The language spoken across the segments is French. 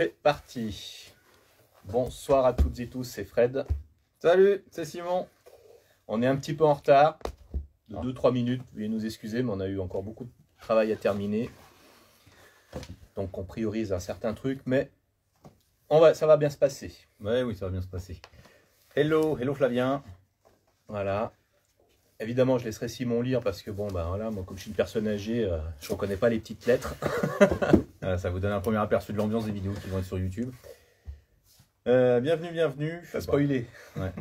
C'est parti. Bonsoir à toutes et tous, c'est Fred. Salut, c'est Simon. On est un petit peu en retard, de Ah. 2-3 minutes. Veuillez nous excuser, mais on a eu encore beaucoup de travail à terminer. Donc on priorise un certain truc, mais on va, ça va bien se passer. Ouais, oui, ça va bien se passer. Hello, hello Flavien. Voilà. Évidemment, je laisserai Simon lire parce que bon, ben voilà, moi comme je suis une personne âgée, euh, je ne reconnais pas les petites lettres. Ça vous donne un premier aperçu de l'ambiance des vidéos qui vont être sur YouTube. Euh, bienvenue, bienvenue. T'as spoilé. Ouais.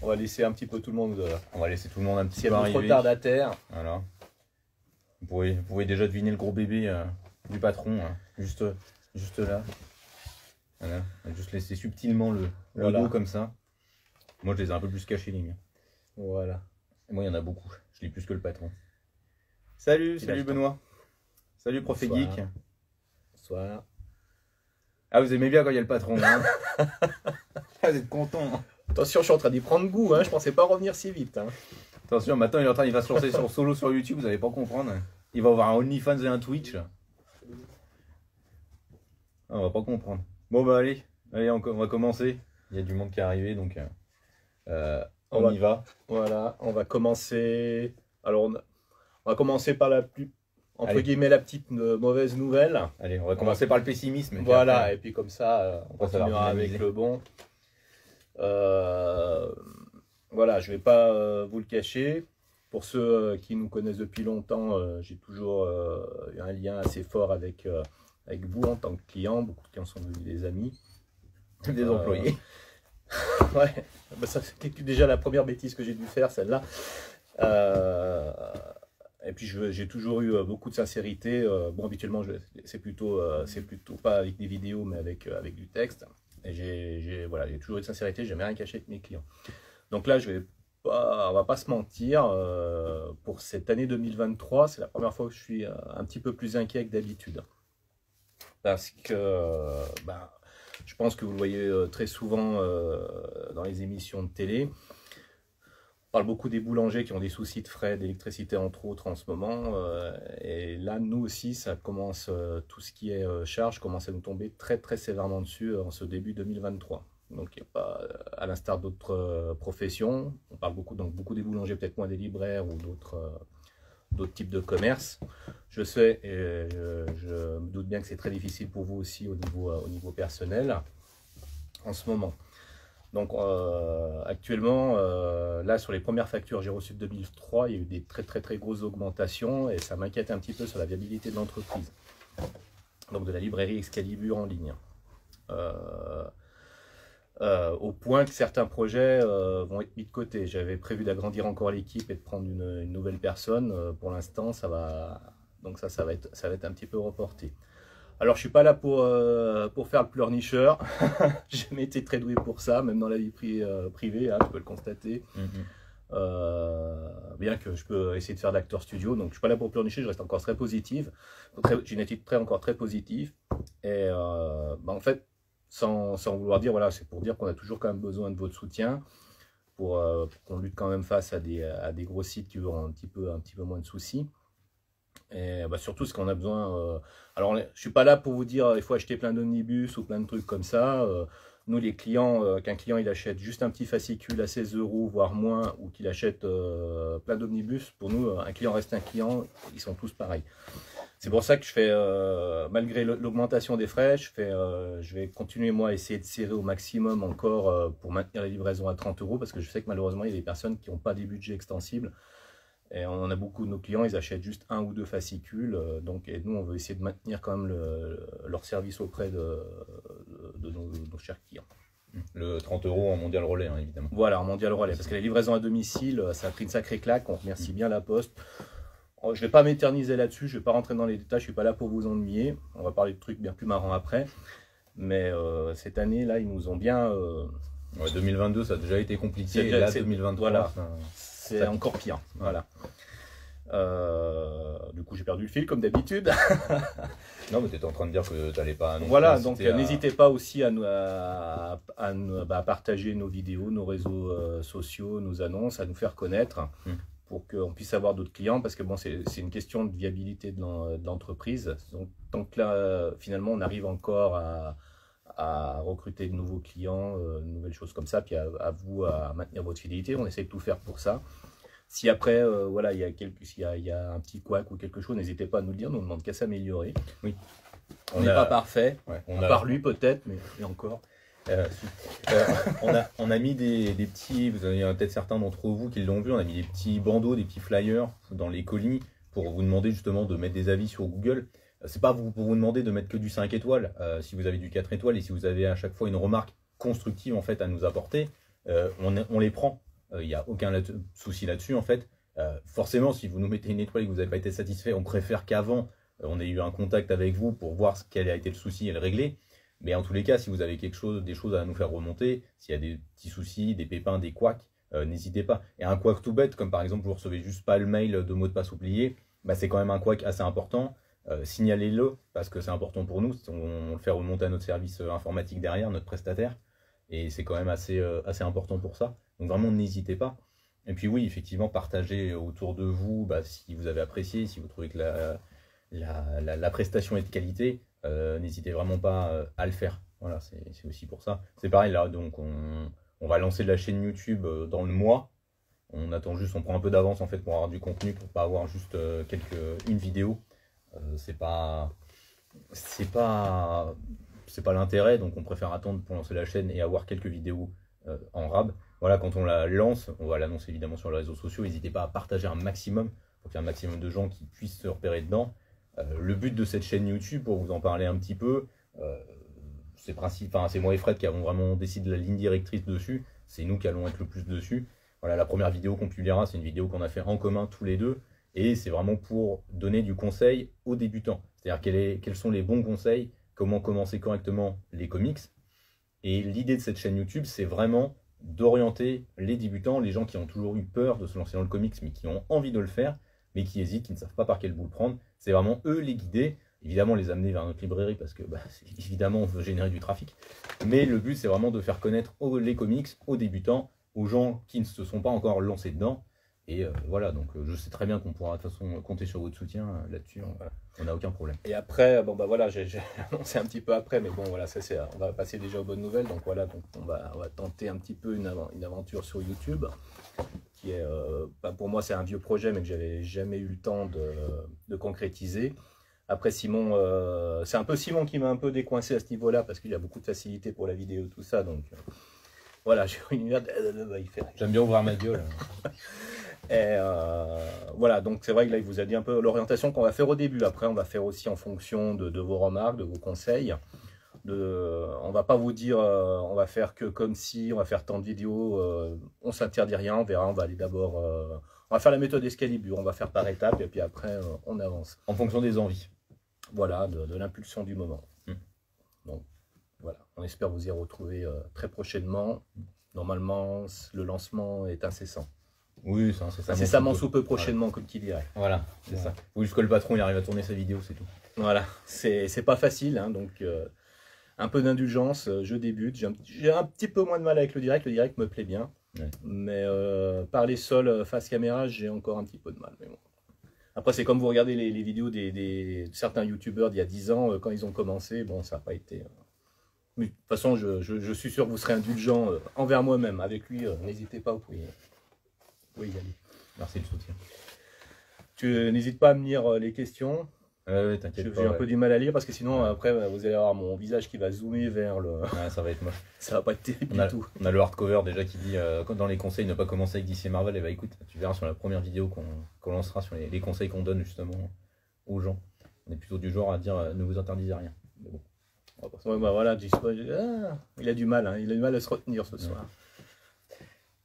On va laisser un petit peu tout le monde. euh, On va laisser tout le monde un petit peu a d'autres arriver. retardataires. Voilà. Vous pouvez, vous pouvez déjà deviner le gros bébé du patron, hein, juste, juste là. Voilà. On va juste laisser subtilement le, le Voilà. dos comme ça. Moi, je les ai un peu plus cachés, les miens. Voilà. Et moi, il y en a beaucoup. Je lis plus que le patron. Salut, salut. Benoît. Salut, prof et Bonsoir. geek. Bonsoir. Ah, vous aimez bien quand il y a le patron, hein Ah, vous êtes content. Attention, je suis en train d'y prendre goût, hein. je pensais pas revenir si vite. hein. Attention, maintenant il est en train, il va se lancer sur solo sur YouTube, vous allez pas comprendre. Il va avoir un OnlyFans et un Twitch. Ah, on va pas comprendre. Bon bah allez, allez on va commencer. Il y a du monde qui est arrivé donc euh, euh, on, y va. Voilà, on va commencer. Alors, on, on va commencer par la plus. Entre Allez. guillemets, la petite euh, mauvaise nouvelle. Allez, on va commencer par le pessimisme. et Voilà, après- et puis comme ça, euh, on continuera avec le bon. Euh, voilà, je vais pas vous le cacher. Pour ceux qui nous connaissent depuis longtemps, j'ai toujours eu un lien assez fort avec, avec vous en tant que client. Beaucoup de clients sont devenus des amis. des employés. Ouais, bah, c'était déjà la première bêtise que j'ai dû faire, celle-là. Euh, et puis j'ai toujours eu euh, beaucoup de sincérité. Euh, bon, habituellement, c'est plutôt, c'est plutôt pas avec des vidéos, mais avec, avec du texte. Et j'ai voilà, toujours eu de sincérité, j'ai jamais rien caché avec mes clients. Donc là, je vais pas, on va pas se mentir. pour cette année 2023, c'est la première fois que je suis un petit peu plus inquiet que d'habitude. Parce que ben, je pense que vous le voyez euh, très souvent euh, dans les émissions de télé. On parle beaucoup des boulangers qui ont des soucis de frais d'électricité, entre autres, en ce moment. euh, et là, nous aussi, ça commence, tout ce qui est charge commence à nous tomber très, très sévèrement dessus en ce début 2023. Donc, il a pas, à l'instar d'autres professions, on parle beaucoup, donc beaucoup des boulangers, peut-être moins des libraires ou d'autres d'autres types de commerces. Je sais, et je, je me doute bien que c'est très difficile pour vous aussi au niveau, euh, personnel en ce moment. Donc euh, actuellement, euh, là sur les premières factures de 2003, il y a eu des très très très grosses augmentations et ça m'inquiète un petit peu sur la viabilité de l'entreprise. Donc de la librairie Excalibur en ligne. Euh, euh, au point que certains projets euh, vont être mis de côté. J'avais prévu d'agrandir encore l'équipe et de prendre une, une nouvelle personne. Euh, pour l'instant, ça va, donc ça, ça va être, ça va être un petit peu reporté. Alors, je suis pas là pour, pour faire le pleurnicheur. J'ai jamais été très doué pour ça, même dans la vie pri- privée, hein, tu peux le constater. Mhm. Bien que je peux essayer de faire d'acteur studio, donc je suis pas là pour pleurnicher, je reste encore très positive. J'ai une attitude très, encore très positive. Et bah, en fait, sans, vouloir dire, voilà, c'est pour dire qu'on a toujours quand même besoin de votre soutien pour, euh, pour qu'on lutte quand même face à des, à des gros sites qui ont un petit peu, un petit peu moins de soucis. Et bah, surtout ce qu'on a besoin. euh, alors, je suis pas là pour vous dire il faut acheter plein d'omnibus ou plein de trucs comme ça. euh, nous, les clients, euh, qu'un client il achète juste un petit fascicule à 16 euros, voire moins, ou qu'il achète euh, plein d'omnibus, pour nous, euh, un client reste un client, ils sont tous pareils. C'est pour ça que je fais, euh, malgré l'augmentation des frais, je, fais, euh, je vais continuer moi à essayer de serrer au maximum encore euh, pour maintenir les livraisons à 30 euros, parce que je sais que malheureusement, il y a des personnes qui n'ont pas des budgets extensibles. Et on en a beaucoup de nos clients, ils achètent juste un ou deux fascicules. donc, et nous, on veut essayer de maintenir quand même le- leur service auprès de, de nos, nos chers clients. Le 30 euros en mondial relais, hein, évidemment. Voilà, en mondial relais, parce que les livraisons à domicile, ça a pris une sacrée claque. On remercie bien la Poste. Oh, Je ne vais pas m'éterniser là-dessus, je ne vais pas rentrer dans les détails, je ne suis pas là pour vous ennuyer. On va parler de trucs bien plus marrants après. Mais euh, cette année, là, ils nous ont bien. euh, Ouais, 2022, ça a déjà été compliqué. Et là, c'est- 2023, voilà. ça- c'est encore pire. Voilà. Euh, du coup, j'ai perdu le fil comme d'habitude. Non, mais t'étais en train de dire que t'allais pas. non Voilà, donc à- n'hésitez pas aussi à, nous, à, à bah, partager nos vidéos, nos réseaux euh, sociaux, nos annonces, à nous faire connaître Mm. Pour qu'on puisse avoir d'autres clients, parce que bon, c'est une question de viabilité de l'en- de l'entreprise. Donc, tant que là, finalement, on arrive encore à, à recruter de nouveaux clients, euh, de nouvelles choses comme ça, puis à, à vous à maintenir votre fidélité, on essaie de tout faire pour ça. Si après, euh, voilà, il y, a quelque- y, a, il y a un petit couac ou quelque chose, n'hésitez pas à nous le dire, nous ne demande qu'à s'améliorer. Oui. On On n'est pas parfait, Ouais, on à a- part lui peut-être, mais et encore. Euh, euh, on, a, on a mis des, des petits, vous avez peut-être certains d'entre vous qui l'ont vu, on a mis des petits bandeaux, des petits flyers dans les colis pour vous demander justement de mettre des avis sur Google. Euh, C'est pas pour vous demander de mettre que du 5 étoiles, euh, si vous avez du 4 étoiles et si vous avez à chaque fois une remarque constructive en fait à nous apporter, euh, on, les prend. Il n'y a aucun souci là-dessus en fait. Euh, forcément, si vous nous mettez une étoile et que vous n'avez pas été satisfait, on préfère qu'avant euh, on ait eu un contact avec vous pour voir quel a été le souci et le régler. Mais en tous les cas, si vous avez quelque chose, des choses à nous faire remonter, s'il y a des petits soucis, des pépins, des couacs, euh, n'hésitez pas. Et un couac tout bête, comme par exemple vous recevez juste pas le mail de mot de passe oublié, bah c'est quand même un couac assez important. Euh, Signalez-le parce que c'est important pour nous. On, on le fait remonter à notre service euh, informatique derrière, notre prestataire, et c'est quand même assez assez important pour ça. Donc vraiment n'hésitez pas. Et puis oui, effectivement, partagez autour de vous bah, si vous avez apprécié, si vous trouvez que la, la- la prestation est de qualité, euh, n'hésitez vraiment pas euh, à le faire. Voilà, c'est aussi pour ça. C'est pareil là, donc on, va lancer la chaîne YouTube euh, dans le mois. On attend juste, on prend un peu d'avance en fait pour avoir du contenu, pour pas avoir juste une vidéo. C'est pas c'est pas c'est pas l'intérêt, donc on préfère attendre pour lancer la chaîne et avoir quelques vidéos en rab. Voilà, quand on la lance, on va l'annoncer évidemment sur les réseaux sociaux. N'hésitez pas à partager un maximum pour qu'il y ait un maximum de gens qui puissent se repérer dedans. Euh, le but de cette chaîne YouTube, pour vous en parler un petit peu, euh, c'est enfin, moi et Fred qui avons vraiment décidé la ligne directrice dessus. C'est nous qui allons être le plus dessus. Voilà, la première vidéo qu'on publiera, c'est une vidéo qu'on a fait en commun tous les deux. Et c'est vraiment pour donner du conseil aux débutants. C'est-à-dire quel est- quels sont les bons conseils, comment commencer correctement les comics. Et l'idée de cette chaîne YouTube, c'est vraiment d'orienter les débutants, les gens qui ont toujours eu peur de se lancer dans le comics, mais qui ont envie de le faire, mais qui hésitent, qui ne savent pas par quel bout le prendre. C'est vraiment eux les guider, évidemment les amener vers notre librairie, parce que bah, évidemment on veut générer du trafic. Mais le but, c'est vraiment de faire connaître les comics aux débutants, aux gens qui ne se sont pas encore lancés dedans. Et euh, voilà, donc euh, je sais très bien qu'on pourra de toute façon compter sur votre soutien euh, là-dessus. On n'a aucun problème. Et après, bon bah voilà, j'ai annoncé un petit peu après, mais bon voilà, ça c'est, on va passer déjà aux bonnes nouvelles. Donc voilà, donc on va, tenter un petit peu une aventure sur YouTube, qui est, euh, bah, pour moi c'est un vieux projet, mais que j'avais jamais eu le temps de, de concrétiser. Après Simon, euh, c'est un peu Simon qui m'a un peu décoincé à ce niveau-là parce qu'il y a beaucoup de facilité pour la vidéo, tout ça. Donc euh, voilà, j'ai une merde, bah, il fait J'aime bien ouvrir ma gueule. et voilà, donc c'est vrai que là, il vous a dit un peu l'orientation qu'on va faire au début. Après, on va faire aussi en fonction de, de vos remarques, de vos conseils. De, on va pas vous dire, euh, on va faire que comme si, on va faire tant de vidéos. euh, on s'interdit rien, on verra. On va aller d'abord, euh, on va faire la méthode Excalibur. On va faire par étapes et puis après, on avance. En fonction des envies. Voilà, de, de l'impulsion du moment. Mm. Donc voilà, on espère vous y retrouver très prochainement. Normalement, le lancement est incessant. Oui, c'est incessamment. Incessamment sous peu prochainement, comme qui dirait. Voilà, c'est Ouais. ça. Faut juste que le patron il arrive à tourner sa vidéo, c'est tout. Voilà, c'est c'est pas facile, hein, donc un peu d'indulgence, euh, je débute, j'ai un, petit peu moins de mal avec le direct, le direct me plaît bien, Ouais. mais euh, parler seul face caméra, j'ai encore un petit peu de mal. mais bon. Après, c'est comme vous regardez les, les vidéos des, des- de certains youtubeurs d'il y a 10 ans, euh, quand ils ont commencé, bon, ça n'a pas été... euh, Mais de toute façon, je, je- je suis sûr que vous serez indulgent euh, envers moi-même. Avec lui, n'hésitez pas, vous pouvez, vous pouvez y aller. Merci le soutien. Tu n'hésites pas à me lire les questions. J'ai t'inquiète j'ai pas. un peu du mal à lire parce que sinon, Ouais. après, euh, vous allez avoir mon visage qui va zoomer vers le. Ouais, ça va être moche. Ça va pas être terrible On a, du tout. on a le hardcover déjà qui dit euh, dans les conseils ne pas commencer avec DC Marvel. Et bah écoute, tu verras sur la première vidéo qu'on lancera sur les, les conseils qu'on donne justement aux gens. On est plutôt du genre à dire euh, ne vous interdisez rien. Mais bon. on va Ouais, bah voilà, ah, il a du mal, hein, il a du mal à se retenir ce soir.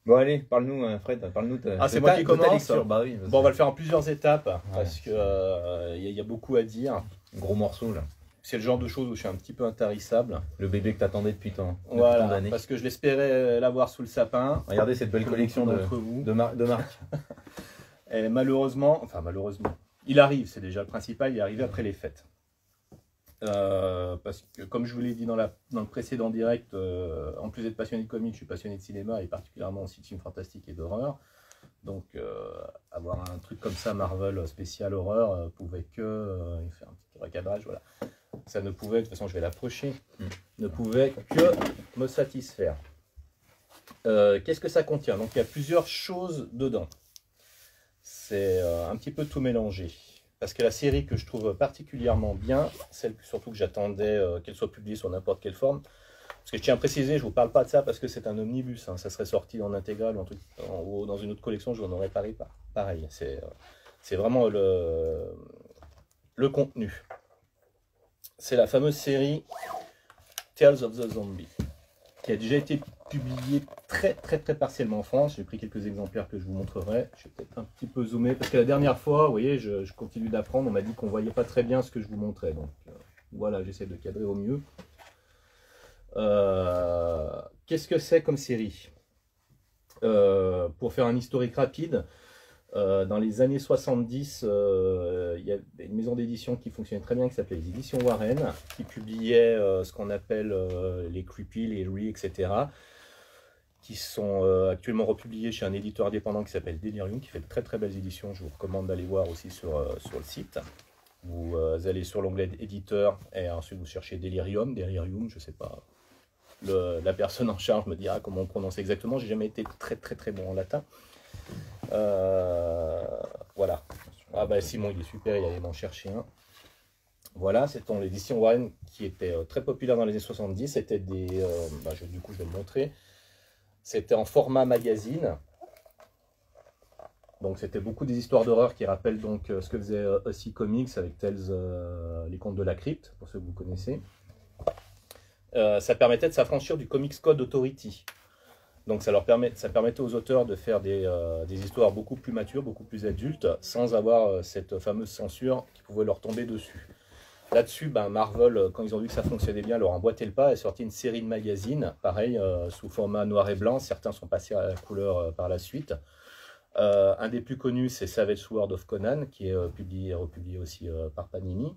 Bon allez, parle-nous euh, Fred, parle-nous. Ah, c'est de moi qui commence. Bah oui. Bon, on va le faire en plusieurs étapes parce Ouais. que euh, il y, a- il y a beaucoup à dire. Gros morceau là. C'est le genre de choses où je suis un petit peu intarissable. Le bébé que t'attendais depuis tant, depuis tant Voilà, d'années. parce que je l'espérais l'avoir sous le sapin. Regardez cette belle collection de, d'entre vous. de, mar- de marques. Et malheureusement, enfin malheureusement, il arrive, c'est déjà le principal, il est arrivé après les fêtes. Euh, parce que comme je vous l'ai dit dans, le précédent direct, euh, en plus d'être passionné de comics, je suis passionné de cinéma et particulièrement aussi de films fantastiques et d'horreur. Donc, avoir un truc comme ça, Marvel spécial horreur, pouvait que. il fait un petit recadrage, voilà. Ça ne pouvait, de toute façon, je vais l'approcher, mm. ne pouvait que me satisfaire. Qu'est-ce que ça contient? Donc, il y a plusieurs choses dedans. C'est un petit peu tout mélangé parce que la série que je trouve particulièrement bien, celle surtout que j'attendais euh, qu'elle soit publiée sur n'importe quelle forme, parce que je tiens à préciser, je ne vous parle pas de ça parce que c'est un omnibus, hein. ça serait sorti en intégral ou, dans une autre collection, je n'en aurais pas pareil. C'est, euh, c'est vraiment le, le contenu. C'est la fameuse série Tales of the Zombie, qui a déjà été publié très très très partiellement en France. J'ai pris quelques exemplaires que je vous montrerai. Je vais peut-être un petit peu zoomer parce que la dernière fois, vous voyez, je, continue d'apprendre. On m'a dit qu'on voyait pas très bien ce que je vous montrais. Donc euh, voilà, j'essaie de cadrer au mieux. Euh, qu'est-ce que c'est comme série? Euh, Pour faire un historique rapide, dans les années 70, il y a une maison d'édition qui fonctionnait très bien, qui s'appelait les Éditions Warren, qui publiait ce qu'on appelle les creepy, les re, etc qui sont euh, actuellement republiés chez un éditeur indépendant qui s'appelle Delirium, qui fait de très très belles éditions. Je vous recommande d'aller voir aussi sur, euh, sur le site. Vous euh, allez sur l'onglet éditeur et ensuite vous cherchez Delirium, Delirium, je ne sais pas. la personne en charge me dira comment on prononce exactement. J'ai jamais été très très très bon en latin. voilà. Ah bah Simon, il est super, il allait m'en chercher un. Voilà, c'est l'édition Warren qui était très populaire dans les années 70. C'était des. Bah, du coup, je vais le montrer. C'était en format magazine. Donc c'était beaucoup des histoires d'horreur qui rappellent donc euh, ce que faisait aussi euh, Comics avec Tales, euh, les contes de la crypte, pour ceux que vous connaissez. ça permettait de s'affranchir du Comics Code Authority. Donc ça, leur permet, ça permettait aux auteurs de faire des, des, histoires beaucoup plus matures, beaucoup plus adultes, sans avoir cette fameuse censure qui pouvait leur tomber dessus. Là-dessus, ben, Marvel, euh, quand ils ont vu que ça fonctionnait bien, leur a emboîté le pas et sorti une série de magazines, pareil, euh, sous format noir et blanc. Certains sont passés à la couleur euh, par la suite. un des plus connus, c'est Savage Sword of Conan, qui est publié et republié aussi par Panini.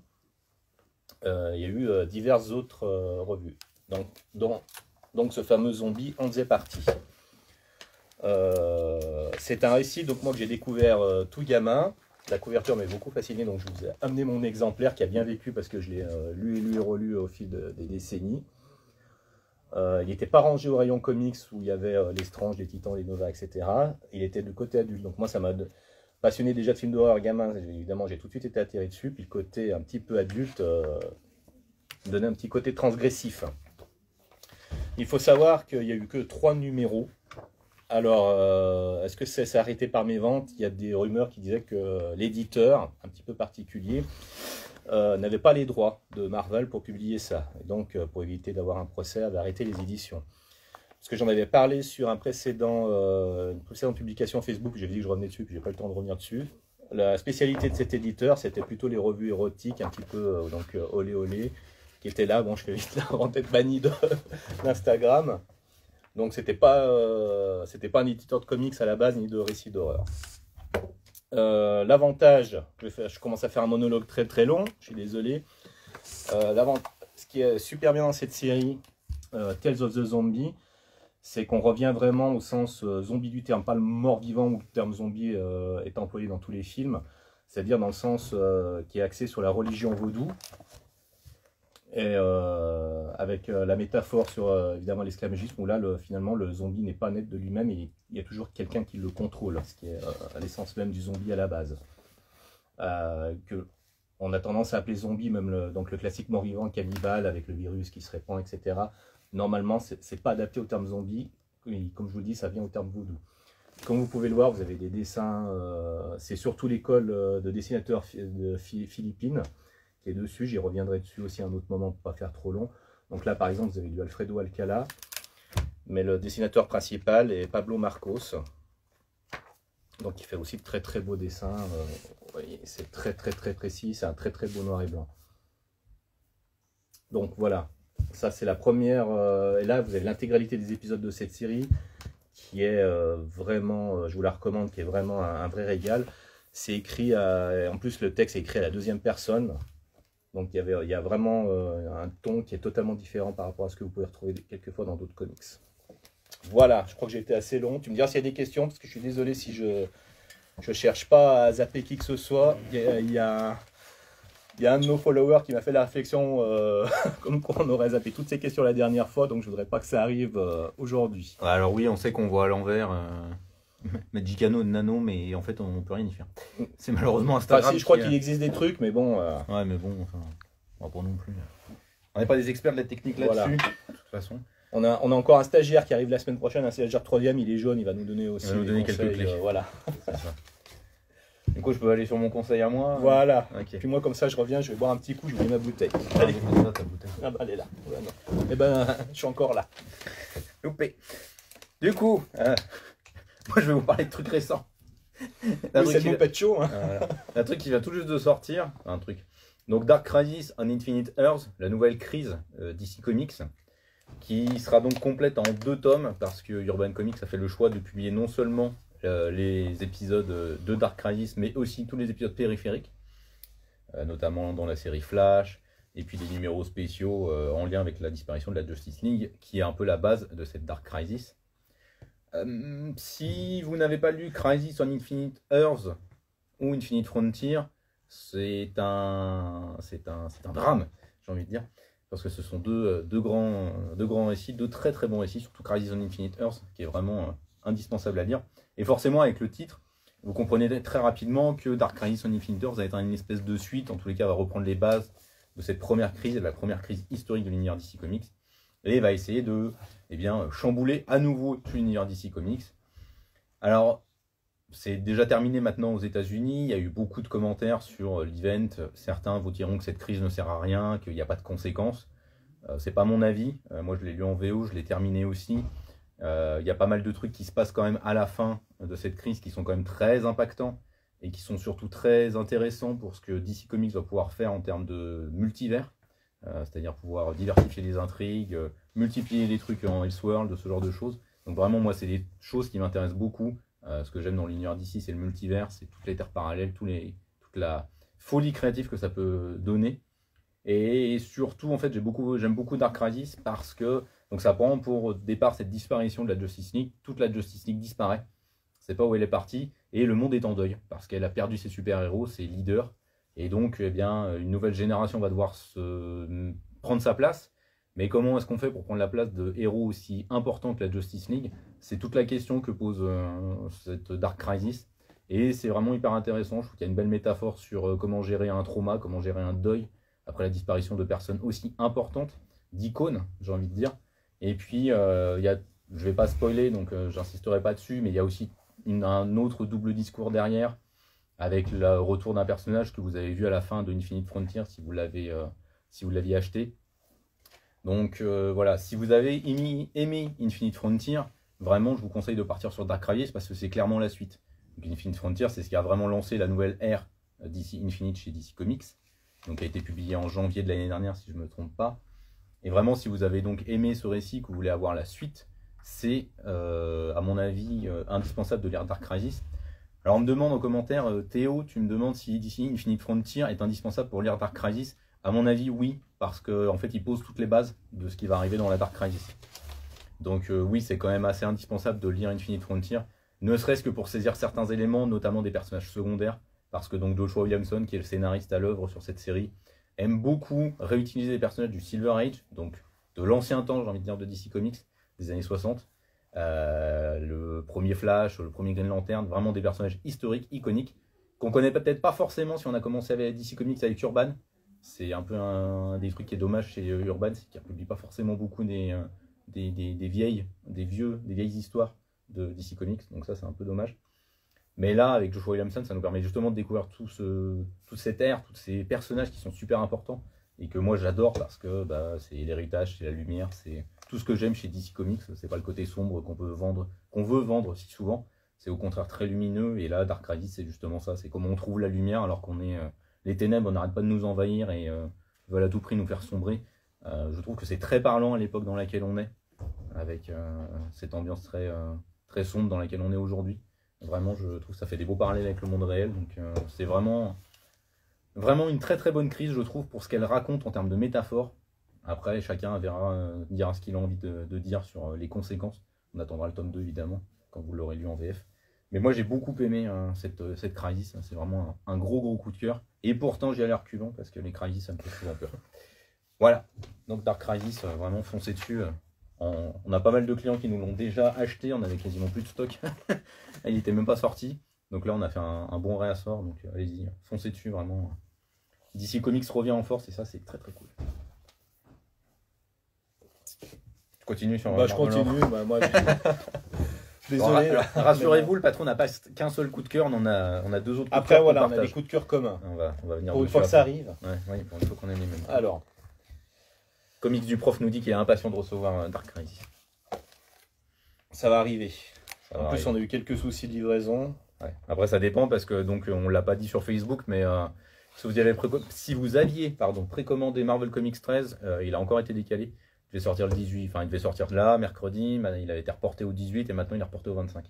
il y a eu diverses autres revues. Donc, donc, ce fameux zombie en faisait partie. c'est un récit donc moi que j'ai découvert tout gamin. La couverture m'est beaucoup fasciné, donc je vous ai amené mon exemplaire qui a bien vécu parce que je l'ai euh, lu et lu et relu au fil des décennies. Euh, il n'était pas rangé au rayon comics où il y avait euh, les Strange, les Titans, les Nova, etc. Il était du côté adulte. Donc moi, ça m'a passionné déjà de films d'horreur gamin. Évidemment, j'ai tout de suite été attiré dessus. Puis le côté un petit peu adulte donnait un petit côté transgressif. Il faut savoir qu'il n'y a eu que trois numéros alors, euh, est-ce que c'est arrêté par mes ventes? Il y a des rumeurs qui disaient que l'éditeur, un petit peu particulier, euh, n'avait pas les droits de Marvel pour publier ça. Et donc, euh, pour éviter d'avoir un procès, avait arrêté les éditions. Parce que j'en avais parlé sur un précédent, une précédente publication Facebook, j'ai dit que je revenais dessus, puis j'ai pas le temps de revenir dessus. La spécialité de cet éditeur, c'était plutôt les revues érotiques, un petit peu, donc olé olé, qui étaient là. Bon, je fais vite avant d'être banni d'Instagram. Donc c'était pas, euh, c'était pas un éditeur de comics à la base ni de récits d'horreur. Euh, l'avantage, je, commence à faire un monologue très très long, je suis désolé. Euh, ce qui est super bien dans cette série, Tales of the Zombie, c'est qu'on revient vraiment au sens zombie du terme, pas le mort-vivant où le terme zombie est employé dans tous les films, c'est-à-dire dans le sens qui est axé sur la religion vaudou, et euh, avec euh, la métaphore sur euh, évidemment l'esclavagisme, où là, le, finalement, le zombie n'est pas net de lui-même, il, y a toujours quelqu'un qui le contrôle, ce qui est l'essence même du zombie à la base. que on a tendance à appeler zombie, même le, donc le classique mort-vivant cannibale avec le virus qui se répand, etc. Normalement, c'est pas adapté au terme zombie. Comme je vous dis, ça vient au terme voodoo. Comme vous pouvez le voir, vous avez des dessins. c'est surtout l'école de dessinateurs de Philippines qui est dessus. J'y reviendrai dessus aussi un autre moment pour pas faire trop long. Donc là, par exemple, vous avez du Alfredo Alcala, mais le dessinateur principal est Pablo Marcos. Donc il fait aussi de très très beaux dessins. Euh, c'est très très très précis, c'est un très très beau noir et blanc. Donc voilà, ça c'est la première. Euh, et là, vous avez l'intégralité des épisodes de cette série qui est euh, vraiment, je vous la recommande, qui est vraiment un, vrai régal. C'est écrit, en plus le texte est écrit à la deuxième personne, donc il y, avait, il y a vraiment euh, un ton qui est totalement différent par rapport à ce que vous pouvez retrouver quelquefois dans d'autres comics. Voilà, je crois que j'ai été assez long. Tu me diras s'il y a des questions, parce que je suis désolé si je je cherche pas à zapper qui que ce soit. Il y a, il y a, un de nos followers qui m'a fait la réflexion euh, comme quoi on aurait zappé toutes ces questions la dernière fois, donc je voudrais pas que ça arrive euh, aujourd'hui. Alors oui, on sait qu'on voit à l'envers euh, Magicano, Nano, mais en fait, on ne peut rien y faire. C'est malheureusement Enfin, Instagram. si, je crois qui, qu'il existe des trucs, mais bon. euh, Ouais, mais bon, enfin, on va pas non plus. On n'est pas des experts de la technique là-dessus, Voilà. de toute façon. On a, on a encore un stagiaire qui arrive la semaine prochaine, un stagiaire troisième, il est jaune, il va nous donner aussi Il va nous donner quelques clés. euh, voilà. Ça. Du coup, je peux aller sur mon conseil à moi voilà. Ok. Puis moi, comme ça, je reviens, je vais boire un petit coup, je vais ma bouteille. Allez, fais ça, ta bouteille. Ah bah, elle est là. Ouais, non. Eh ben, je suis encore là. Loupé. Du coup, euh, moi je vais vous parler de trucs récents. Un Oui, truc c'est qui show. Hein. Voilà. Un truc qui vient tout juste de sortir. Un truc. Donc Dark Crisis on Infinite Earth, la nouvelle crise euh, DC Comics, qui sera donc complète en deux tomes parce que Urban Comics a fait le choix de publier non seulement euh, les épisodes euh, de Dark Crisis, mais aussi tous les épisodes périphériques, euh, notamment dans la série Flash, et puis des numéros spéciaux en lien avec la disparition de la Justice League, qui est un peu la base de cette Dark Crisis. Euh, si vous n'avez pas lu Crisis on Infinite Earth ou Infinite Frontier, c'est un, c'est un, un drame, j'ai envie de dire, parce que ce sont deux, euh, deux, grands, deux grands récits, deux très très bons récits, surtout Crisis on Infinite Earth, qui est vraiment euh, indispensable à lire. Et forcément, avec le titre, vous comprenez très rapidement que Dark Crisis on Infinite Earth va être une espèce de suite, en tous les cas, va reprendre les bases de cette première crise, la première crise historique de l'univers DC Comics, et va essayer de eh bien, chambouler à nouveau tout l'univers DC Comics. Alors, c'est déjà terminé maintenant aux États-Unis. Il y a eu beaucoup de commentaires sur euh, l'event. Certains vous diront que cette crise ne sert à rien, qu'il n'y a pas de conséquences. Euh, c'est pas mon avis. Euh, moi, je l'ai lu en VO, je l'ai terminé aussi. Euh, il y a pas mal de trucs qui se passent quand même à la fin de cette crise qui sont quand même très impactants et qui sont surtout très intéressants pour ce que DC Comics va pouvoir faire en termes de multivers. Euh, c'est-à-dire pouvoir diversifier les intrigues, euh, multiplier les trucs en Elseworld, ce genre de choses. Donc vraiment, moi, c'est des choses qui m'intéressent beaucoup. Euh, ce que j'aime dans l'univers d'ici, c'est le multivers, c'est toutes les terres parallèles, les, toute la folie créative que ça peut donner. Et surtout, en fait, j'aime beaucoup Dark Crisis parce que donc ça prend pour départ cette disparition de la Justice League. Toute la Justice League disparaît. C'est pas où elle est partie. Et le monde est en deuil parce qu'elle a perdu ses super-héros, ses leaders. Et donc, eh bien, une nouvelle génération va devoir se prendre sa place. Mais comment est-ce qu'on fait pour prendre la place de héros aussi importants que la Justice League? C'est toute la question que pose euh, cette Dark Crisis. Et c'est vraiment hyper intéressant. Je trouve qu'il y a une belle métaphore sur euh, comment gérer un trauma, comment gérer un deuil après la disparition de personnes aussi importantes, d'icônes, j'ai envie de dire. Et puis, euh, y a, je ne vais pas spoiler, donc j'insisterai pas dessus, mais il y a aussi un autre double discours derrière, avec le retour d'un personnage que vous avez vu à la fin de Infinite Frontier, si vous l'avez euh, l'aviez acheté. Donc euh, voilà, si vous avez aimé, Infinite Frontier, vraiment je vous conseille de partir sur Dark Crisis parce que c'est clairement la suite. Infinite Frontier, c'est ce qui a vraiment lancé la nouvelle ère euh, DC Infinite chez DC Comics, donc qui a été publié en janvier de l'année dernière si je ne me trompe pas. Et vraiment, si vous avez donc aimé ce récit, que vous voulez avoir la suite, c'est à mon avis indispensable de lire Dark Crisis. Alors on me demande en commentaire, euh, Théo, tu me demandes si DC Infinite Frontier est indispensable pour lire Dark Crisis. À mon avis, oui, parce qu'en en fait, il pose toutes les bases de ce qui va arriver dans la Dark Crisis. Donc euh, oui, c'est quand même assez indispensable de lire Infinite Frontier, ne serait-ce que pour saisir certains éléments, notamment des personnages secondaires, parce que donc Joshua Williamson, qui est le scénariste à l'œuvre sur cette série, aime beaucoup réutiliser les personnages du Silver Age, donc de l'ancien temps, j'ai envie de dire, de DC Comics, des années 60. Euh, le premier Flash, le premier Green Lantern, vraiment des personnages historiques, iconiques, qu'on connaît peut-être pas forcément si on a commencé avec DC Comics avec Urban. C'est un peu un, des trucs qui est dommage chez euh, Urban, c'est qu'il ne publie pas forcément beaucoup des, euh, des, des- des vieilles, des vieux, des vieilles histoires de DC Comics, donc ça c'est un peu dommage. Mais là, avec Joshua Williamson, ça nous permet justement de découvrir tout ce, toute cette ère, tous ces personnages qui sont super importants et que moi j'adore parce que bah, c'est l'héritage, c'est la lumière, c'est tout ce que j'aime chez DC Comics. C'est pas le côté sombre qu'on peut vendre, qu'on veut vendre si souvent. C'est au contraire très lumineux. Et là, Dark Crisis, c'est justement ça. C'est comment on trouve la lumière alors qu'on est euh, les ténèbres, on n'arrête pas de nous envahir et euh, veulent à tout prix nous faire sombrer. Euh, je trouve que c'est très parlant à l'époque dans laquelle on est, avec cette ambiance très très sombre dans laquelle on est aujourd'hui. Vraiment, je trouve que ça fait des beaux parallèles avec le monde réel. Donc, c'est vraiment vraiment une très très bonne crise, je trouve, pour ce qu'elle raconte en termes de métaphores. Après, chacun verra, euh, dira ce qu'il a envie de, dire sur euh, les conséquences On attendra le tome 2 évidemment, quand vous l'aurez lu en VF. Mais moi j'ai beaucoup aimé hein, cette, cette Crisis, c'est vraiment un, gros gros coup de cœur. Et pourtant j'ai l'air reculons parce que les Crisis ça me fait souvent peur. Voilà, donc Dark Crisis, vraiment foncez dessus. On, on, a pas mal de clients qui nous l'ont déjà acheté, on avait quasiment plus de stock. Il était même pas sorti. Donc là on a fait un, un bon réassort, donc allez-y, foncez dessus vraiment. DC Comics revient en force et ça c'est très très cool. Tu continues sur bah, Je continue, bah, moi Désolé. Rassurez-vous, le patron n'a pas qu'un seul coup de cœur, on en a, on a deux autres coups Après, de cœur. voilà, on a des coups de cœur communs. On va, on va venir pour une fois que ça arrive. Ouais, une fois qu'on a les mêmes. Alors. Comics du prof nous dit qu'il est impatient de recevoir Dark Crisis. Ça va arriver. Ça en va plus, arriver. on a eu quelques soucis de livraison. Ouais. Après, ça dépend parce que donc on l'a pas dit sur Facebook, mais euh, si vous avez préco- si vous aviez pardon précommandé Marvel Comics 13, euh, il a encore été décalé. Il devait sortir le 18, enfin il devait sortir là mercredi, il avait été reporté au 18 et maintenant il est reporté au 25.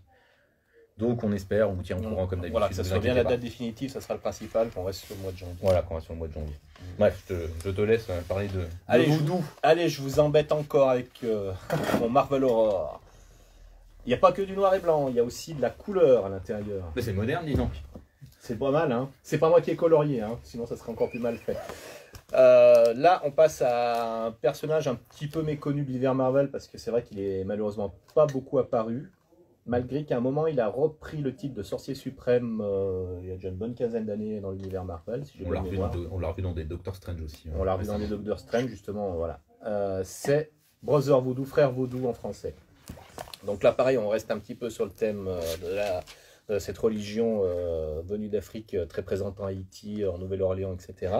Donc on espère, on vous tient au courant comme d'habitude. Voilà, que ça soit bien la date définitive, ça sera le principal, qu'on reste sur le mois de janvier. Voilà, qu'on va sur le mois de janvier. Bref, je te, je te laisse euh, parler de, de Allez, je-. Allez, je vous embête encore avec euh, mon Marvel Horror. Il n'y a pas que du noir et blanc, il y a aussi de la couleur à l'intérieur. Mais c'est moderne, dis donc. C'est pas mal, hein. C'est pas moi qui ai colorié, hein. Sinon, ça serait encore plus mal fait. Euh, là, on passe à un personnage un petit peu méconnu de l'univers Marvel parce que c'est vrai qu'il est malheureusement pas beaucoup apparu. Malgré qu'à un moment, il a repris le titre de sorcier suprême euh, il y a déjà une bonne quinzaine d'années dans l'univers Marvel. Si On l'a revu, dans revu des Doctor Strange aussi. hein, On l'a revu dans récemment. Doctor Strange, justement, voilà. Euh, c'est Brother Voodoo, frère Voodoo en français. Donc là, pareil, on reste un petit peu sur le thème euh, de, cette religion euh, venue d'Afrique, euh, très présente en Haïti, en Nouvelle-Orléans, etc.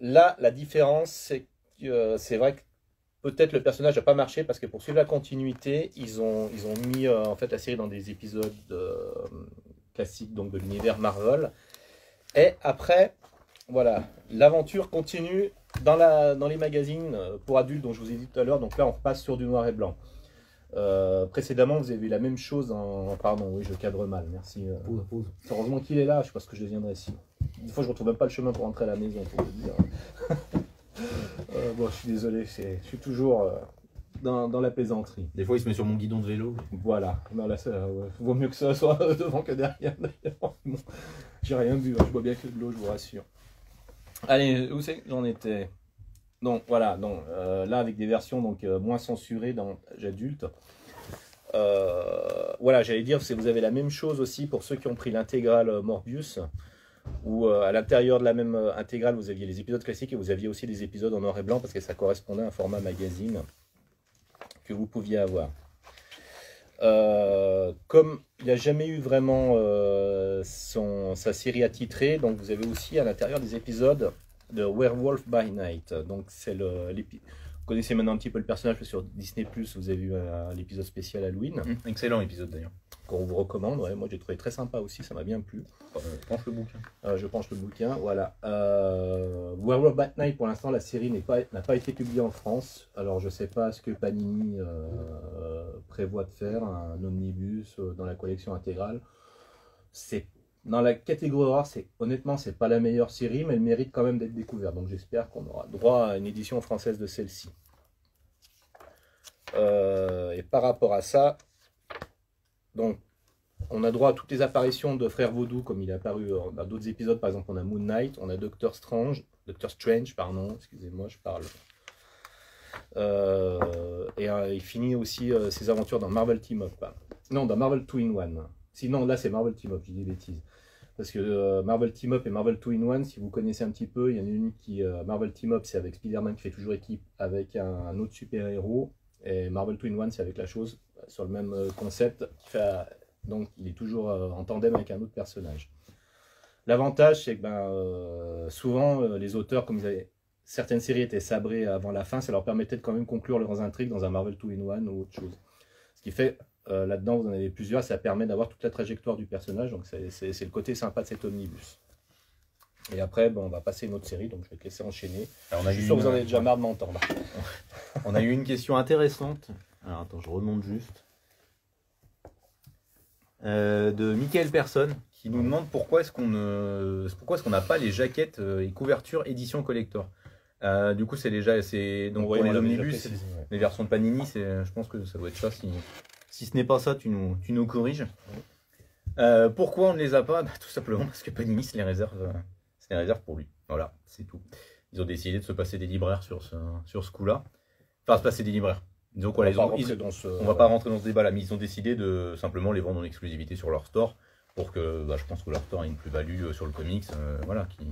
Là, la différence, c'est que c'est vrai que peut-être le personnage n'a pas marché parce que pour suivre la continuité, ils ont, ils ont mis en fait la série dans des épisodes classiques donc de l'univers Marvel. Et après, voilà, l'aventure continue dans, la, dans les magazines euh, pour adultes dont je vous ai dit tout à l'heure. Donc là, on repasse sur du noir et blanc. Euh, précédemment, vous avez vu la même chose en. Pardon, oui, je cadre mal, merci. euh. Pause, pause. Heureusement qu'il est là, je sais pas ce que je deviendrais si. Des fois, je retrouve même pas le chemin pour rentrer à la maison, pour vous dire. Euh, bon, je suis désolé, je suis toujours euh, dans, dans la plaisanterie. Des fois, il se met sur mon guidon de vélo. Voilà, non, là, ça, ouais, vaut mieux que ça soit devant que derrière. d'ailleurs. Bon, J'ai rien bu, hein, je bois bien que de l'eau, je vous rassure. Allez, où c'est j'en étais Donc voilà, donc, euh, là avec des versions donc, euh, moins censurées dans adulte. Euh, voilà, j'allais dire, c'est vous avez la même chose aussi pour ceux qui ont pris l'intégrale Morbius, où à l'intérieur de la même intégrale, vous aviez les épisodes classiques et vous aviez aussi des épisodes en noir et blanc parce que ça correspondait à un format magazine que vous pouviez avoir. Euh, comme il n'y a jamais eu vraiment euh, son, sa série attitrée, donc vous avez aussi à l'intérieur des épisodes de Werewolf by Night. Donc c'est connaissez maintenant un petit peu le personnage parce que sur Disney Plus, vous avez vu euh, l'épisode spécial Halloween Hum, Excellent épisode d'ailleurs. qu'on vous recommande. Ouais, moi j'ai trouvé très sympa aussi, ça m'a bien plu. Euh, penche le bouquin. Euh, je penche le bouquin, voilà. Euh, Werewolf by Night, pour l'instant, la série n'est pas, n'a pas été publiée en France. Alors, je sais pas ce que Panini prévoit de faire, un omnibus dans la collection intégrale. C'est dans la catégorie rare, c'est honnêtement, c'est pas la meilleure série, mais elle mérite quand même d'être découverte. Donc, j'espère qu'on aura droit à une édition française de celle-ci. Euh, et par rapport à ça, donc on a droit à toutes les apparitions de Frère Vaudou, comme il est apparu euh, dans d'autres épisodes. Par exemple, on a Moon Knight, on a Doctor Strange, Doctor Strange, pardon, excusez-moi, je parle. Euh, et il finit aussi ses aventures dans Marvel Team Up. Non, dans Marvel 2 in 1. Sinon, là, c'est Marvel Team Up, je dis bêtises. Parce que euh, Marvel Team Up et Marvel 2 in 1, si vous connaissez un petit peu, il y en a une qui. euh, Marvel Team Up, c'est avec Spider-Man qui fait toujours équipe avec un, autre super-héros. Et Marvel 2 in 1, c'est avec la chose, sur le même euh, concept, qui fait donc il est toujours en tandem avec un autre personnage. L'avantage, c'est que ben, souvent, les auteurs, comme certaines séries étaient sabrées avant la fin, ça leur permettait de quand même conclure leurs intrigues dans un Marvel 2 in 1 ou autre chose. Ce qui fait, euh, là-dedans, vous en avez plusieurs, ça permet d'avoir toute la trajectoire du personnage, donc c'est le côté sympa de cet omnibus. Et après, on va passer à une autre série, donc je vais te laisser enchaîner. Alors, on, a Je suis eu sûr que vous en une- avez déjà marre de m'entendre. on a eu une question intéressante. Alors attends, je remonte juste. Euh, de Michael Person qui nous demande pourquoi est-ce qu'on ne... pourquoi est-ce qu'on n'a pas les jaquettes euh, et couvertures édition collector? Euh, du coup, c'est déjà, c'est donc Ouais, pour les omnibus, ouais. les versions de Panini, c'est, je pense que ça doit être ça. Si, si ce n'est pas ça, tu nous, tu nous corriges. Euh, pourquoi on ne les a pas? Bah, Tout simplement parce que Panini se les réserve, euh, les réserve pour lui. Voilà, c'est tout. Ils ont décidé de se passer des libraires sur ce, sur ce coup-là. Enfin, se passer des libraires. Quoi, On va ils ont, ils- ce- on va pas rentrer dans ce débat là, mais ils ont décidé de simplement les vendre en exclusivité sur leur store pour que, bah, je pense que leur store ait une plus-value euh, sur le comics, euh, voilà, qui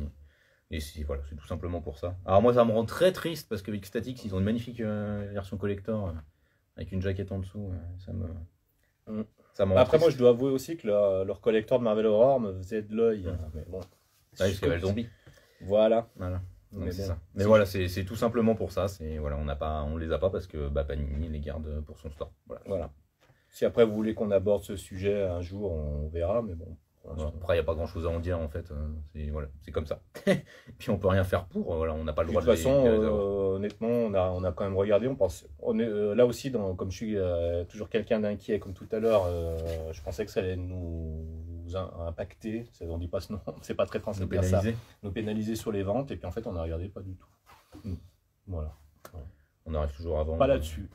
et c'est voilà, c'est tout simplement pour ça. Alors moi, ça me rend très triste parce qu'avec Statix, ils ont une magnifique euh, version collector avec une jaquette en dessous. euh, ça me, Mm. ça rend Après, moi, je dois avouer aussi que leur, leur collector de Marvel Horror me faisait de l'œil. hein, Mais bon. Ouais, parce qu'il y avait le zombie. Voilà. Voilà. Mais c'est bon. ça. Mais voilà, c'est tout simplement pour ça. C'est voilà, on n'a pas, on les a pas parce que bah, Panini les garde pour son store. Voilà. Voilà. Si après vous voulez qu'on aborde ce sujet un jour, on verra. Mais bon. Après, il n'y a pas grand chose à en dire en fait. C'est voilà, comme ça. Puis on peut rien faire pour. Voilà, on n'a pas le De droit toute de les- façon, les euh, honnêtement, on a, on a quand même regardé. On pense, on est euh, là aussi, dans, comme je suis euh, toujours quelqu'un d'inquiet, comme tout à l'heure, je pensais que ça allait nous impacter. On dit pas ce nom, c'est pas très français nous de dire ça. pénaliser. Nous pénaliser sur les ventes. Et puis en fait, on a regardé pas du tout. Voilà. On arrive toujours avant. Pas là-dessus.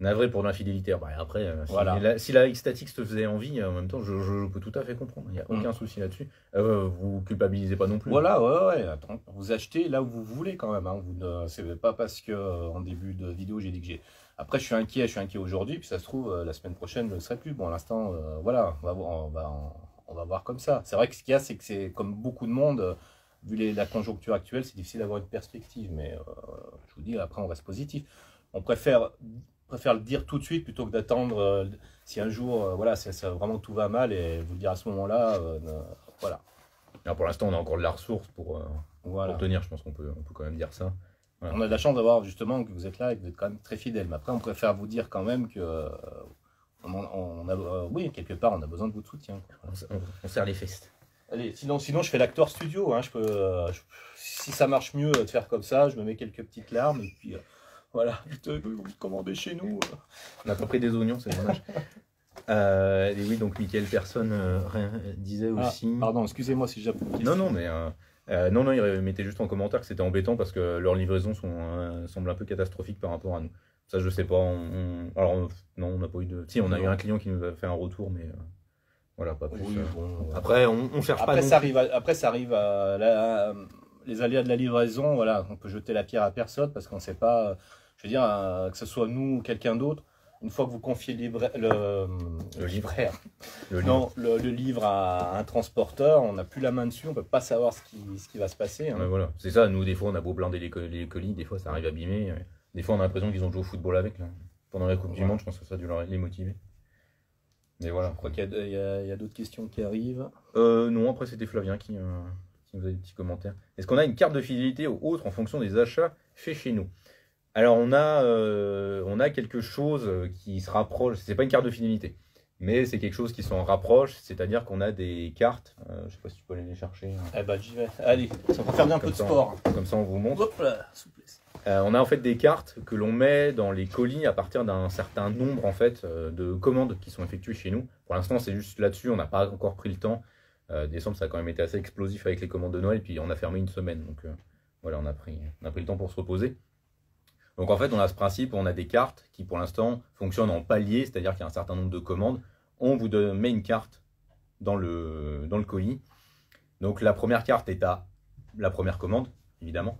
Navré pour l'infidélité. Bah, après, euh, si, Voilà. la, si la te faisait envie, euh, en même temps, je, je- je peux tout à fait comprendre. Il n'y a Mm. aucun souci là-dessus. Euh, vous culpabilisez pas non plus. Voilà, ouais, ouais, attends, vous achetez là où vous voulez quand même. Hein. Vous ne, pas parce que euh, en début de vidéo j'ai dit que j'ai. Après, je suis inquiet, je suis inquiet aujourd'hui, puis ça se trouve la semaine prochaine je ne le serai plus. Bon, à l'instant, voilà, on va, voir- on va, on va voir comme ça. C'est vrai que ce qu'il y a, c'est que c'est comme beaucoup de monde, vu les- la conjoncture actuelle, c'est difficile d'avoir une perspective. Mais euh, je vous dis, après, on reste positif. On préfère, préfère le dire tout de suite plutôt que d'attendre euh, si un jour, euh, voilà, c'est vraiment tout va mal et vous le dire à ce moment-là. euh, voilà. Alors, pour l'instant, on a encore de la ressource pour, voilà. pour tenir. Je pense qu'on peut, on peut quand même dire ça. Voilà. On a de la chance d'avoir justement que vous êtes là et que vous êtes quand même très fidèle. Mais après, on préfère vous dire quand même que on, a, oui, quelque part, on a besoin de votre soutien. On, on- serre les fesses. Allez, sinon, sinon, je fais l'acteur studio. Hein, je peux, je- si ça marche mieux de faire comme ça, je me mets quelques petites larmes et puis voilà. Euh, vous commandez chez nous. euh. On n'a pas pris des oignons, c'est dommage. Euh, et oui, donc Michael Personne euh, rien- disait Ah, aussi. pardon, excusez-moi si j'ai. Non, non, mais euh, euh, non, non, il mettait juste en commentaire que c'était embêtant parce que leurs livraisons sont, euh, semblent un peu catastrophiques par rapport à nous. Ça, je sais pas. on- on- Alors, on- non, on n'a pas eu de. Si, on a eu un client qui nous a fait un retour, mais euh, voilà, pas plus. Oui, euh. bon, ouais. Après, on, on cherche pas. Après, non ça arrive à, après, ça arrive à la- les aléas de la livraison. Voilà, on peut jeter la pierre à personne parce qu'on ne sait pas. Je veux dire, euh, que ce soit nous ou quelqu'un d'autre, une fois que vous confiez le, livra- le, Le livraire. Le livre. non, le, le livre à un transporteur, on n'a plus la main dessus, on peut pas savoir ce qui, ce qui va se passer. hein. Ouais, voilà. C'est ça, nous, des fois, on a beau blinder les, co- les colis, des fois, ça arrive abîmé. Des fois, on a l'impression qu'ils ont joué au football avec. Là. Pendant la Coupe du. Monde, je pense que ça a dû leur- les motiver. Mais voilà. Je crois qu'il y a, d'autres questions qui arrivent. Euh, non, après c'était Flavien qui, euh, qui nous a des petits commentaires. Est-ce qu'on a une carte de fidélité ou autre en fonction des achats faits chez nous? Alors on a, euh, on a quelque chose qui se rapproche, c'est pas une carte de fidélité, mais c'est quelque chose qui s'en rapproche, c'est-à-dire qu'on a des cartes, euh, je sais pas si tu peux aller les chercher, hein. Eh ben, j'y vais. Allez, ça va faire bien un peu de ça, sport. comme ça on vous montre. Hop là, souplesse. Euh, on a en fait des cartes que l'on met dans les colis à partir d'un certain nombre en fait euh, de commandes qui sont effectuées chez nous. Pour l'instant, c'est juste là-dessus, on n'a pas encore pris le temps. Décembre, ça a quand même été assez explosif avec les commandes de Noël, puis on a fermé une semaine, donc voilà, on a pris, on a pris le temps pour se reposer. Donc en fait, on a ce principe, on a des cartes qui pour l'instant fonctionnent en palier, c'est-à-dire qu'il y a un certain nombre de commandes. On vous donne- met une carte dans le, colis. Donc la première carte est à la première commande, évidemment.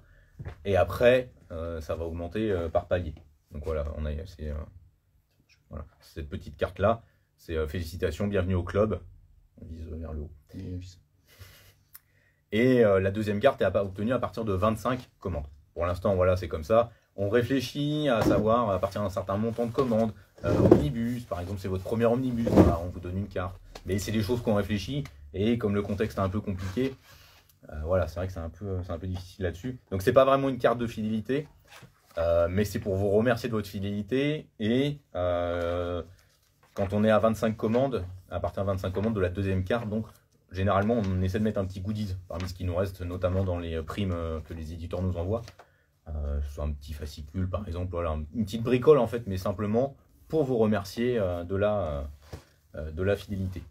Et après, euh, ça va augmenter euh, par palier. Donc voilà, on a euh, cette petite carte-là. C'est félicitations, bienvenue au club. On vise vers le haut. Et la deuxième carte est obtenue à partir de 25 commandes. Pour l'instant, voilà, c'est comme ça. On réfléchit à savoir, à partir d'un certain montant de commandes, euh, omnibus, par exemple, c'est votre premier omnibus, on vous donne une carte. Mais c'est des choses qu'on réfléchit, et comme le contexte est un peu compliqué, euh, voilà, c'est vrai que c'est un, peu, un peu difficile là-dessus. Donc, c'est pas vraiment une carte de fidélité, euh, mais c'est pour vous remercier de votre fidélité, et quand on est à 25 commandes, à partir de 25 commandes de la deuxième carte, donc généralement on essaie de mettre un petit goodies parmi ce qui nous reste, notamment dans les primes que les éditeurs nous envoient. Euh, soit un petit fascicule par exemple, voilà, une petite bricole en fait, mais simplement pour vous remercier euh, de, la, euh, euh, de la fidélité.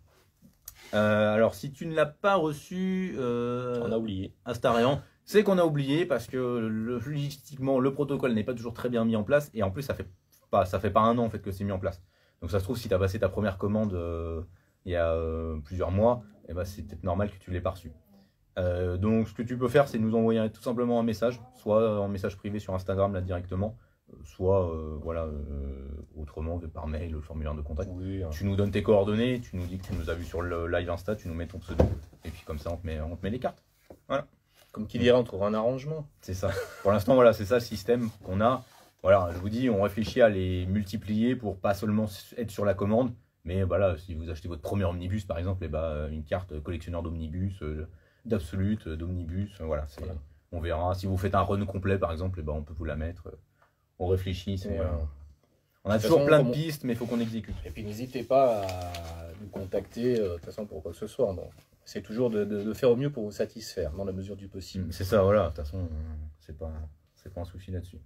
Alors si tu ne l'as pas reçu, On a oublié. Astarian, c'est qu'on a oublié parce que le, logistiquement, le protocole n'est pas toujours très bien mis en place. Et en plus, ça fait pas, ça fait pas un an en fait, que c'est mis en place. Donc ça se trouve, si tu as passé ta première commande il y a plusieurs mois, eh ben, c'est peut-être normal que tu l'aies pas reçu. Euh, donc ce que tu peux faire, c'est nous envoyer tout simplement un message, soit en message privé sur Instagram là directement, soit voilà autrement par mail, le formulaire de contact. Hein. Tu nous donnes tes coordonnées, tu nous dis que tu nous as vu sur le live Insta, tu nous mets ton pseudo, et puis comme ça on te met, on te met les cartes. Voilà. Comme qui dirait, on trouve un arrangement. C'est ça. Pour l'instant, voilà, c'est ça le système qu'on a. Voilà, je vous dis, on réfléchit à les multiplier pour pas seulement être sur la commande, mais voilà, si vous achetez votre premier omnibus, par exemple, et eh ben, une carte collectionneur d'omnibus, euh, d'absolute, euh, d'omnibus, euh, voilà, on verra. Si vous faites un run complet, par exemple, et eh ben, on peut vous la mettre. On réfléchit. On a toujours plein de pistes, mais il faut qu'on exécute. Et puis n'hésitez pas à nous contacter, de toute façon, pour quoi que ce soit. C'est toujours de, faire au mieux pour vous satisfaire, dans la mesure du possible. C'est ça, voilà. De toute façon, c'est pas, pas un souci là-dessus.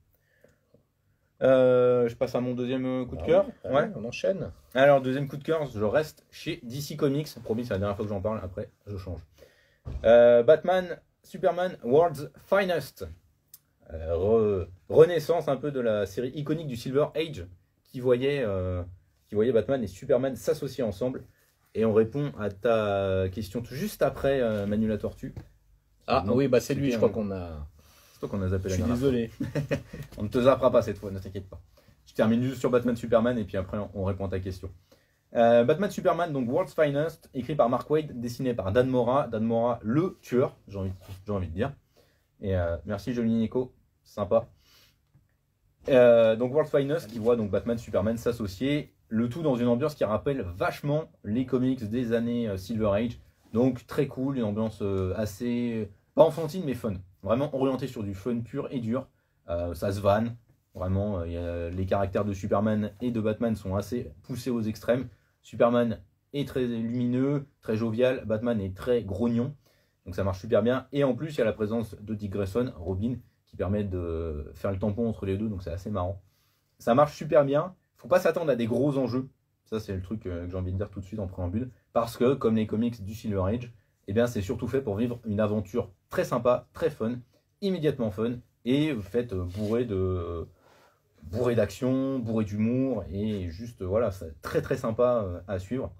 Euh, je passe à mon deuxième euh, coup de ah cœur. ouais, on enchaîne. Alors, deuxième coup de cœur, je reste chez DC Comics. Promis, c'est la dernière fois que j'en parle. Après, je change. Euh, Batman, Superman, World's Finest. renaissance un peu de la série iconique du Silver Age qui voyait, qui voyait Batman et Superman s'associer ensemble. Et on répond à ta question tout juste après Manu la Tortue. Ah oui, bah c'est lui, je crois qu'on a qu'on a zappé Je suis désolé. on ne te zappera pas cette fois, ne t'inquiète pas. Je termine juste sur Batman Superman et puis après on répond à ta question. Euh, Batman Superman, donc World's Finest, écrit par Mark Wade, dessiné par Dan Mora. Dan Mora, le tueur, j'ai envie, envie, de dire. Et euh, merci Jolie Nico, sympa. Euh, donc World's Finest qui voit donc Batman Superman s'associer, le tout dans une ambiance qui rappelle vachement les comics des années Silver Age. Donc très cool, une ambiance assez pas enfantine mais fun. Vraiment orienté sur du fun pur et dur. Ça se vanne. Vraiment, les caractères de Superman et de Batman sont assez poussés aux extrêmes. Superman est très lumineux, très jovial. Batman est très grognon. Donc ça marche super bien. Et en plus, il y a la présence de Dick Grayson, Robin, qui permet de faire le tampon entre les deux. Donc c'est assez marrant. Ça marche super bien. Faut pas s'attendre à des gros enjeux. Ça, c'est le truc euh, que j'ai envie de dire tout de suite en préambule. Parce que, comme les comics du Silver Age, eh bien, c'est surtout fait pour vivre une aventure très sympa, très fun, immédiatement fun, et fait euh, bourré de bourré d'action, bourré d'humour, et juste voilà, c'est très très sympa euh, à suivre.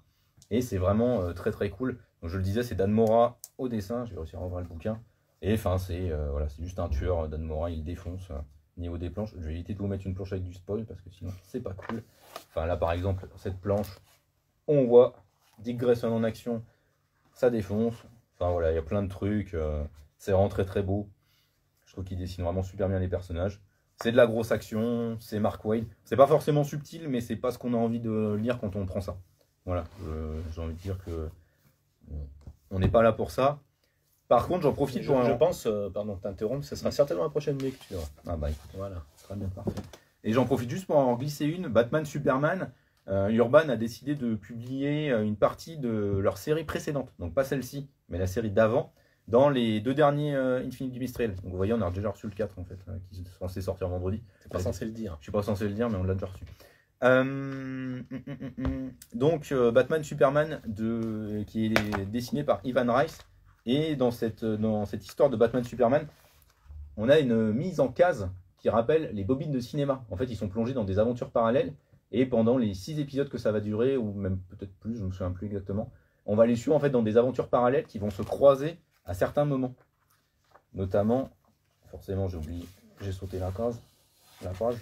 Et c'est vraiment euh, très très cool. Donc, je le disais, c'est Dan Mora au dessin. Je vais réussir à revoir le bouquin. Et enfin, c'est voilà, c'est juste un tueur. Dan Mora, il défonce niveau des planches. Je vais éviter de vous mettre une planche avec du spoil parce que sinon c'est pas cool. Enfin là, par exemple, cette planche, on voit Dick Grayson en action ça défonce. Enfin voilà, il y a plein de trucs. Euh, c'est vraiment très très beau. Je trouve qu'il dessine vraiment super bien les personnages. C'est de la grosse action, c'est Mark Wade. C'est pas forcément subtil, mais c'est pas ce qu'on a envie de lire quand on prend ça. Voilà, j'ai envie de dire que on n'est pas là pour ça. Par contre, j'en profite pour. Je, pense, euh, pardon, t'interrompre, ce sera certainement la prochaine lecture. Ah bah écoute, voilà, très bien, parfait. Et j'en profite juste pour en glisser une Batman Superman. Euh, Urban a décidé de publier euh, une partie de leur série précédente, donc pas celle-ci, mais la série d'avant, dans les deux derniers euh, Infinite Mistral. Donc vous voyez, on a déjà reçu le 4 en fait, qui est censé sortir vendredi. C'est pas censé le dire. Je suis pas censé le dire, mais on l'a déjà reçu. Hum, hum, hum, donc Batman Superman de, qui est dessiné par Ivan Rice. Et dans cette, dans cette histoire de Batman Superman, on a une mise en case qui rappelle les bobines de cinéma. En fait, ils sont plongés dans des aventures parallèles et pendant les six épisodes que ça va durer, ou même peut-être plus, je ne me souviens plus exactement, on va les suivre en fait dans des aventures parallèles qui vont se croiser à certains moments. Notamment, forcément j'ai oublié, j'ai sauté la case, la page.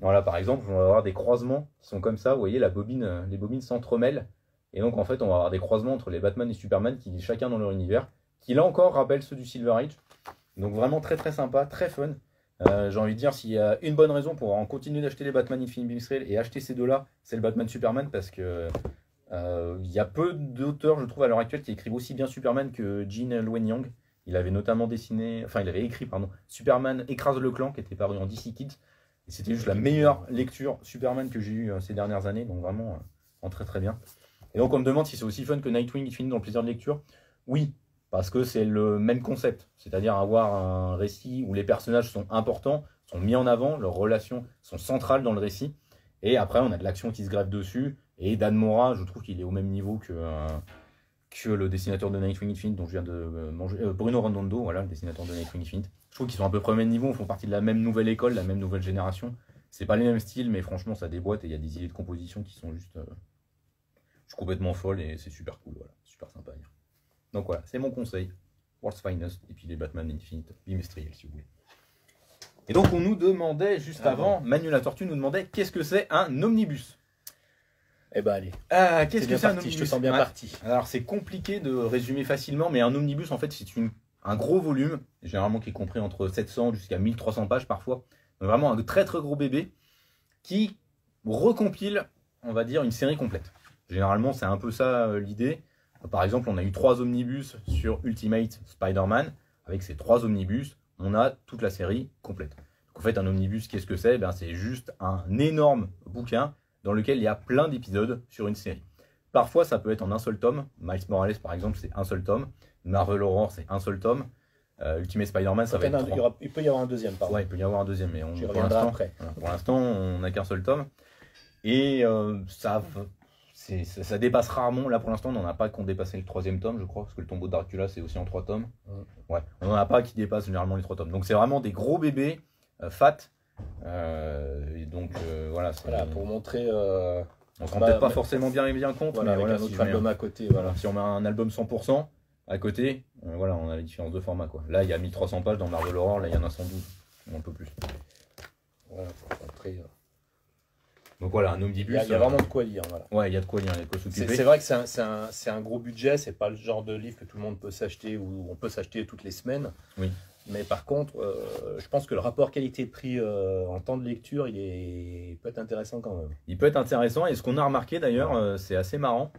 Voilà, par exemple, on va avoir des croisements qui sont comme ça, vous voyez, la bobine, euh, les bobines s'entremêlent. Et donc en fait, on va avoir des croisements entre les Batman et Superman qui chacun dans leur univers, qui là encore rappellent ceux du Silver Age. Donc vraiment très très sympa, très fun. Euh, j'ai envie de dire, s'il y a une bonne raison pour en continuer d'acheter les Batman Infinity Israel et acheter ces deux-là, c'est le Batman Superman parce que il y a peu d'auteurs, je trouve, à l'heure actuelle qui écrivent aussi bien Superman que Gene Luen Yang. Il avait notamment dessiné, enfin, il avait écrit, pardon, Superman écrase le clan qui était paru en DC Kids. Et c'était juste la meilleure lecture Superman que j'ai eue euh, ces dernières années, donc vraiment en très très bien. Et donc on me demande si c'est aussi fun que Nightwing Infinite dans le plaisir de lecture. Oui, parce que c'est le même concept, c'est-à-dire avoir un récit où les personnages sont importants, sont mis en avant, leurs relations sont centrales dans le récit, et après on a de l'action qui se greffe dessus, et Dan Mora, je trouve qu'il est au même niveau que, que le dessinateur de Nightwing Infinite, dont je viens de euh, manger, euh, Bruno Redondo, voilà, le dessinateur de Nightwing Infinite. Je trouve qu'ils sont à peu près au même niveau, ils font partie de la même nouvelle école, la même nouvelle génération. C'est pas les mêmes styles, mais franchement, ça déboîte et il y a des idées de composition qui sont juste. euh, je suis complètement folle et c'est super cool, voilà, super sympa à lire. Donc voilà, c'est mon conseil. World's Finest, et puis les Batman Infinite, bimestriels si vous voulez. Et donc on nous demandait juste Ah avant, Manu la Tortue nous demandait qu'est-ce que c'est un omnibus? Eh ben allez, Ah, qu'est-ce que c'est un omnibus je te sens bien parti. Alors c'est compliqué de résumer facilement, mais un omnibus en fait c'est une, un gros volume, généralement qui est compris entre 700 jusqu'à 1300 pages parfois. Donc, vraiment un très très gros bébé qui recompile, on va dire, une série complète. Généralement c'est un peu ça euh, l'idée. Par exemple on a eu trois omnibus sur Ultimate Spider-Man. Avec ces trois omnibus, on a toute la série complète. Donc, en fait un omnibus qu'est-ce que c'est? Ben, C'est juste un énorme bouquin dans lequel il y a plein d'épisodes sur une série. Parfois, ça peut être en un seul tome. Miles Morales, par exemple, c'est un seul tome. Marvel Horror, c'est un seul tome. Euh, Ultimate Spider-Man, ça va être un- il, aura- il peut y avoir un deuxième, pardon. Ouais, il peut y avoir un deuxième, mais on, pour l'instant, après. voilà, pour l'instant, on n'a qu'un seul tome. Et euh, ça, dépasse rarement. Là, pour l'instant, on n'en a pas qu'on dépassé le troisième tome, je crois, parce que le tombeau de Dracula, c'est aussi en trois tomes. Ouais, on n'en a pas qui dépassent généralement les trois tomes. Donc, c'est vraiment des gros bébés, euh, fat. Euh, et donc, euh, voilà. Voilà, pour montrer, euh, On se rend peut-être pas forcément bien et bien compte, voilà, mais avec voilà, un si autre album un- à côté, voilà. si on met un album 100% à côté, voilà, on a la différence de format. Quoi. Là, il y a 1300 pages dans Marvel Horror, là, il y en a 112, ou un peu plus. Voilà, pour montrer, euh, Donc voilà, un omnibus. il y a vraiment de quoi lire, voilà. Ouais, il y a de quoi lire, il y a de quoi C'est s'occuper. c'est vrai que c'est un, un- un gros budget, c'est pas le genre de livre que tout le monde peut s'acheter ou on peut s'acheter toutes les semaines. Oui. Mais par contre, euh, je pense que le rapport qualité-prix euh, en temps de lecture, il, est, il peut être intéressant quand même. Il peut être intéressant, et ce qu'on a remarqué d'ailleurs, euh, c'est assez marrant,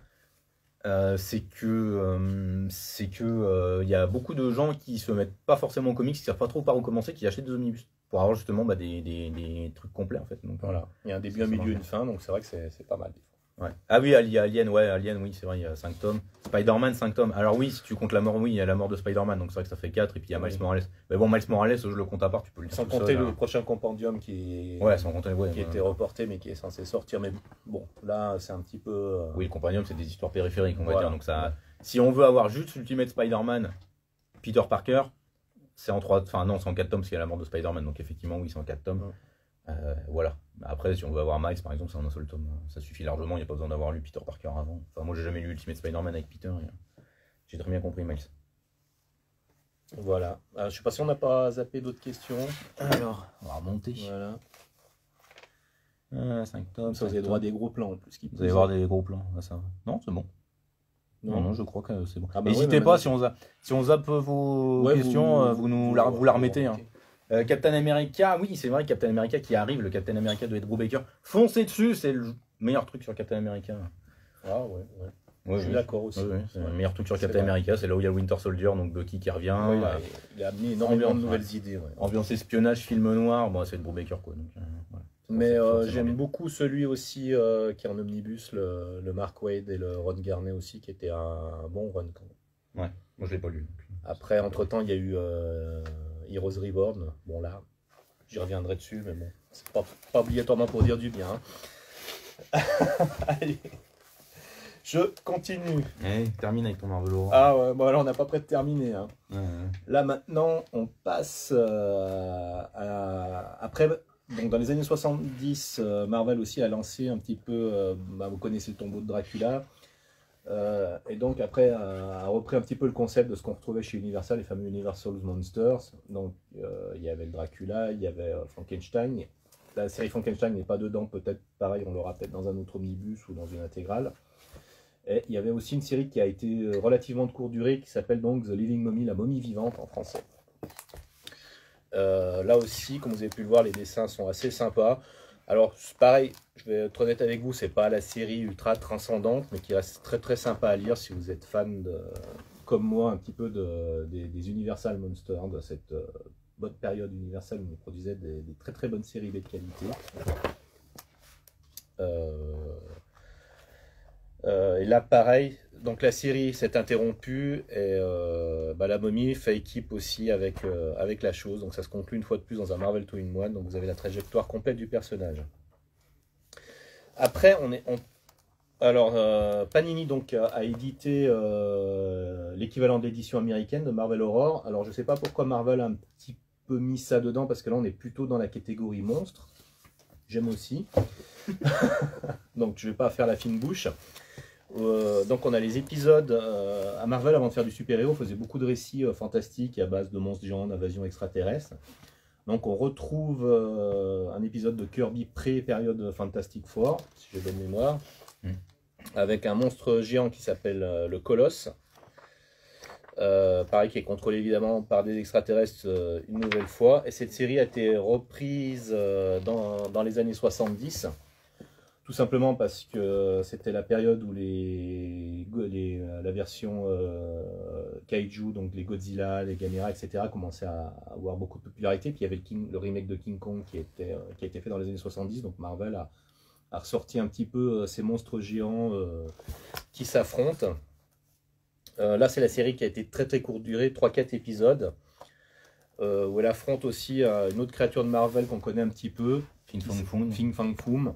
c'est que c'est que il y a beaucoup de gens qui se mettent pas forcément au comics, qui savent pas trop par où commencer, qui achètent des omnibus pour avoir justement bah, des, des- des trucs complets en fait. Donc, Voilà. Il y a un début, un milieu, marche une fin, donc c'est vrai que c'est pas mal. Ouais. Ah oui, Ali- Alien, ouais, Alien, oui, c'est vrai, il y a 5 tomes. Spider-Man, 5 tomes. Alors oui, si tu comptes la mort, oui, il y a la mort de Spider-Man, donc c'est vrai que ça fait 4, et puis il y a Miles Oui. Morales. Mais bon, Miles Morales, je le compte à part, tu peux le Sans compter seul, le hein. prochain compendium qui, Ouais, sans compter, ouais, qui ouais. était reporté mais qui est censé sortir. Mais bon, là, c'est un petit peu. euh, Oui, le compagnon, c'est des histoires périphériques, on va Voilà. dire. Donc ça, si on veut avoir juste Ultimate Spider-Man, Peter Parker, c'est en 3, enfin non, c'est en 4 tomes parce qu'il y a la mort de Spider-Man, donc effectivement, oui, c'est en 4 tomes. Euh, voilà. Après, si on veut avoir Miles, par exemple, c'est en un seul tome. Ça suffit largement, il n'y a pas besoin d'avoir lu Peter Parker avant. Enfin, moi, j'ai jamais lu Ultimate Spider-Man avec Peter. et, euh, J'ai très bien compris Miles. Voilà. Euh, je sais pas si on n'a pas zappé d'autres questions. Alors, on va remonter. Voilà. 5 tomes. Ça, vous avez droit à des gros plans en plus. Qui Vous allez voir des gros plans. Là, ça va. Non, c'est bon. Non, Non, non, je crois que c'est bon. Ah bah N'hésitez ouais, pas si on, zappe, si on zappe vos Ouais, questions, euh, vous, nous la, vous la remettez. hein. Euh, Captain America, oui, c'est vrai, Captain America qui arrive, le Captain America de Ed Brubaker. Foncez dessus, c'est le meilleur truc sur Captain America. Ah ouais, ouais. Ouais, je suis oui. d'accord aussi. Ouais, ouais, c'est Ouais. le meilleur truc sur Captain. America, c'est là où il y a Winter Soldier, donc Bucky qui revient. Ouais, il, a, il a amené énormément de nouvelles idées. ouais. ambiance espionnage, film noir, bon, c'est Ed Brubaker quoi. Donc, euh. Mais euh, j'aime beaucoup celui aussi euh, qui est en omnibus, le, le Mark Wade et le Ron Garnet aussi, qui était un bon run. quand même. Moi je l'ai pas lu. Après, entre-temps, il y a eu euh, Heroes Reborn. Bon là, j'y reviendrai dessus, mais bon, c'est pas, pas obligatoirement pour dire du bien. hein. Allez, je continue. Termine avec ton Marvel. Ah ouais, bon alors on n'a pas prêt de terminer. hein. Ouais, ouais. Là maintenant, on passe euh, à- après. Donc dans les années 70, euh, Marvel aussi a lancé un petit peu. euh, bah, vous connaissez le tombeau de Dracula. Euh, et donc après a, repris un petit peu le concept de ce qu'on retrouvait chez Universal, les fameux Universal Monsters. Donc euh, il y avait le Dracula, il y avait euh, Frankenstein. La série Frankenstein n'est pas dedans, peut-être pareil, on l'aura peut-être dans un autre omnibus ou dans une intégrale. Et il y avait aussi une série qui a été relativement de courte durée qui s'appelle donc The Living Mummy, la momie vivante en français. Là aussi, comme vous avez pu le voir, les dessins sont assez sympas. Alors, pareil, je vais être honnête avec vous, c'est pas la série ultra transcendante, mais qui reste très très sympa à lire si vous êtes fan, comme moi, un petit peu de, des, Universal Monsters, de cette euh, bonne période Universal où on produisait des, très très bonnes séries B de qualité. Euh, et là, pareil, donc la série s'est interrompue et euh, bah, la momie fait équipe aussi avec, euh, avec la chose. Donc ça se conclut une fois de plus dans un Marvel Two in One. Donc vous avez la trajectoire complète du personnage. Après, on est, Alors, euh, Panini donc, a, édité euh, l'équivalent de l'édition américaine de Marvel Horror. Alors, je ne sais pas pourquoi Marvel a un petit peu mis ça dedans, parce que là, on est plutôt dans la catégorie monstre. J'aime aussi. donc, je ne vais pas faire la fine bouche. Euh, donc, on a les épisodes. euh, à Marvel, avant de faire du super-héros, faisait beaucoup de récits euh, fantastiques à base de monstres géants, d'invasions extraterrestres. Donc, on retrouve un épisode de Kirby pré-période Fantastic Four, si j'ai bonne mémoire avec un monstre géant qui s'appelle le Colosse. Pareil, qui est contrôlé évidemment par des extraterrestres une nouvelle fois. Et cette série a été reprise dans, dans les années 70. Tout simplement parce que c'était la période où les, euh, la version euh, Kaiju, donc les Godzilla, les Gamera, etc., commençaient à avoir beaucoup de popularité. Puis il y avait le, King- le remake de King Kong qui, était, euh, qui a été fait dans les années 70. Donc Marvel a, a ressorti un petit peu ces monstres géants euh, qui s'affrontent. Euh, là, c'est la série qui a été très très courte durée, 3-4 épisodes, euh, où elle affronte aussi une autre créature de Marvel qu'on connaît un petit peu, Fin Fang Foom. Fing Fang Foom.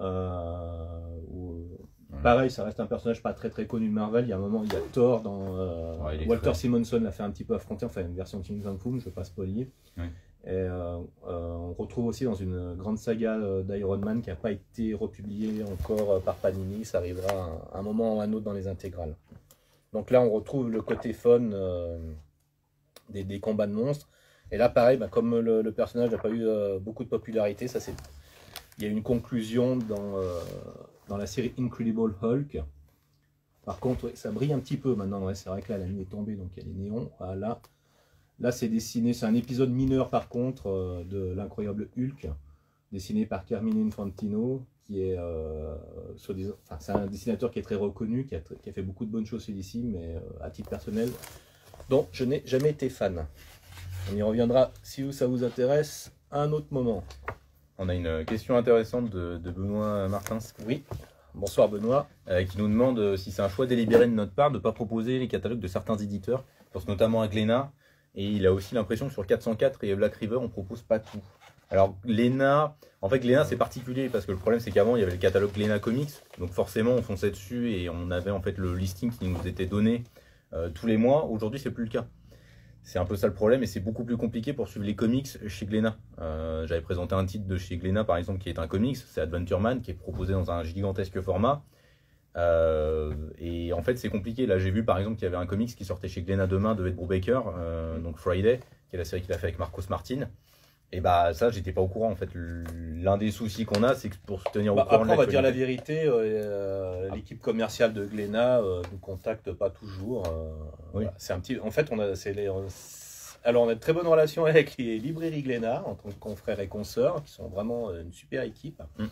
Euh, où- Ouais. Pareil, ça reste un personnage pas très très connu de Marvel. Il y a un moment, il y a Thor dans. euh, Ouais, Walter. Simonson l'a fait un petit peu affronter, enfin une version de Fang Foom, je ne vais pas spoiler. Ouais. Et euh, euh, on retrouve aussi dans une grande saga euh, d'Iron Man qui n'a pas été republiée encore euh, par Panini. Ça arrivera à un, un moment ou un autre dans les intégrales. Donc là, on retrouve le côté fun euh, des, des combats de monstres. Et là, pareil, bah, comme le, le personnage n'a pas eu euh, beaucoup de popularité, ça c'est. Il y a une conclusion dans, euh, dans la série Incredible Hulk. Par contre, ça brille un petit peu maintenant. c'est vrai que là, la nuit est tombée, donc il y a les néons. Voilà. Là, c'est dessiné, c'est un épisode mineur par contre euh, de l'incroyable Hulk, dessiné par Carmine Infantino, qui est, euh, enfin, c'est un dessinateur qui est très reconnu, qui a, qui a fait beaucoup de bonnes choses DC, mais à titre personnel, dont je n'ai jamais été fan. On y reviendra si ça vous intéresse à un autre moment. On a une question intéressante de, de Benoît Martins Oui. Bonsoir Benoît. euh, qui nous demande euh, si c'est un choix délibéré de notre part de ne pas proposer les catalogues de certains éditeurs. Je pense notamment à Glénat. Et il a aussi l'impression que sur 404 et Black River, on propose pas tout. Alors Glénat, en fait Glénat c'est particulier parce que le problème c'est qu'avant il y avait le catalogue Glénat Comics. Donc forcément on fonçait dessus et on avait en fait le listing qui nous était donné euh, tous les mois. Aujourd'hui c'est plus le cas. C'est un peu ça le problème et c'est beaucoup plus compliqué pour suivre les comics chez Glénat. Euh, J'avais présenté un titre de chez Glénat par exemple qui est un comics, c'est Adventure Man qui est proposé dans un gigantesque format. Euh, et en fait c'est compliqué. Là j'ai vu par exemple qu'il y avait un comics qui sortait chez Glénat demain de Ed Brubaker, euh, donc Friday, qui est la série qu'il a fait avec Marcos Martin. Et bah ça j'étais pas au courant en fait. L'un des soucis qu'on a c'est que pour se tenir Bah, au courant après, on va dire la vérité, euh, l'équipe commerciale de Glénat euh, nous contacte pas toujours. euh, Oui. voilà. C'est un petit, en fait, on a, les, alors on a de très bonnes relations avec les librairies Glénat en tant que confrères et consoeurs, qui sont vraiment euh, une super équipe. Mm.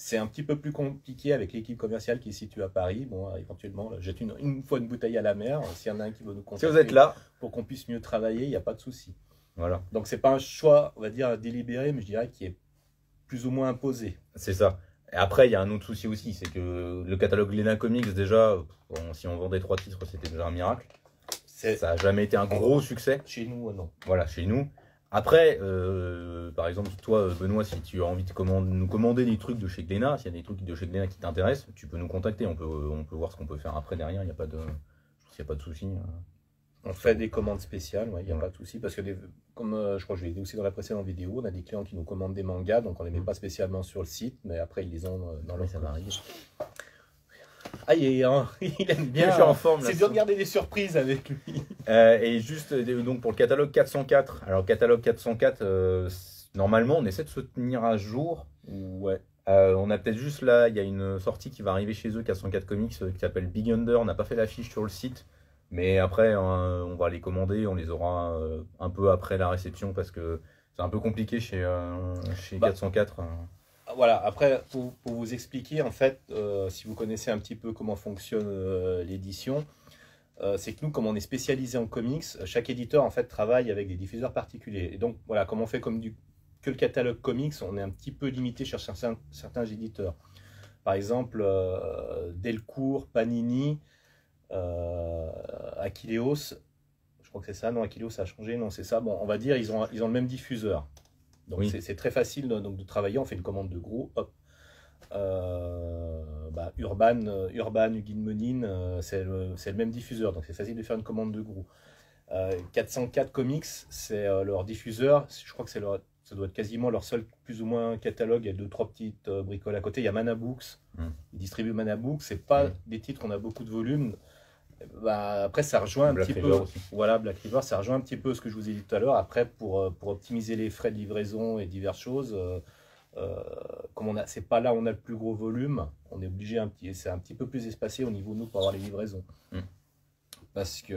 C'est un petit peu plus compliqué avec l'équipe commerciale qui est située à Paris. Bon, euh, éventuellement, jette une, une fois une bouteille à la mer. S'il y en a un qui veut nous Si contacter vous êtes là, pour qu'on puisse mieux travailler, il n'y a pas de souci. Voilà. Donc c'est pas un choix, on va dire délibéré, mais je dirais qui est plus ou moins imposé. C'est ça. Et après, il y a un autre souci aussi, c'est que le catalogue Lena Comics, déjà, si on vendait trois titres, c'était déjà un miracle. Ça n'a jamais été un gros succès, chez nous, euh, non. voilà, chez nous. Après, euh, par exemple, toi, Benoît, si tu as envie de commande- nous commander des trucs de chez Glénat, s'il y a des trucs de chez Glénat qui t'intéressent, tu peux nous contacter. On peut, on peut voir ce qu'on peut faire après derrière. Il n'y a pas de, je pense qu'il y a pas de souci. On fait des commandes spéciales, il n'y a pas de souci, parce que des- comme euh, je crois que je l'ai dit aussi dans la précédente vidéo, on a des clients qui nous commandent des mangas, donc on les met Mm. pas spécialement sur le site, mais après ils les ont euh, dans leur m'arrive. Ah, il, est, hein, il aime bien. Je en forme, C'est dur de garder des surprises avec lui. Euh, et juste euh, donc pour le catalogue 404. Alors catalogue 404, euh, c- normalement on essaie de se tenir à jour. Ouais. Euh, on a peut-être juste là, il y a une sortie qui va arriver chez eux, 404 Comics, euh, qui s'appelle Big Under. On n'a pas fait l'affiche sur le site, mais après hein, on va les commander, on les aura euh, un peu après la réception parce que c'est un peu compliqué chez, euh, chez Bah. 404. euh. Voilà, après, pour, pour vous expliquer, en fait, euh, si vous connaissez un petit peu comment fonctionne l'édition, c'est que nous, comme on est spécialisé en comics, chaque éditeur, en fait, travaille avec des diffuseurs particuliers. Et donc, voilà, comme on fait comme du, que le catalogue comics, on est un petit peu limité sur certains, certains éditeurs. Par exemple, Delcourt, Panini, Aquileos, je crois que c'est ça, non, Aquileos, a changé, non, c'est ça. Bon, on va dire, ils ont, ils ont le même diffuseur. Donc, Oui. c'est- très facile de, donc, de travailler. On fait une commande de gros, hop. Bah, Urban, Urban, Hugin Menin, c'est le, le, même diffuseur, donc c'est facile de faire une commande de gros. 404 Comics, c'est leur diffuseur. Je crois que c'est leur, ça doit être quasiment leur seul plus ou moins catalogue. Il y a deux, trois petites bricoles à côté. Il y a Mana Books. Hmm. Ils distribuent Mana Books. C'est pas hmm. des titres, on a beaucoup de volume. Bah, après, ça rejoint un petit peu. Voilà, Black River, ça rejoint un petit peu ce que je vous ai dit tout à l'heure. Après, pour, euh, pour optimiser les frais de livraison et diverses choses, euh, euh, comme on a, c'est pas là où on a le plus gros volume, on est obligé un petit, c'est un petit peu plus espacé au niveau de nous pour avoir les livraisons. Mm. Parce que,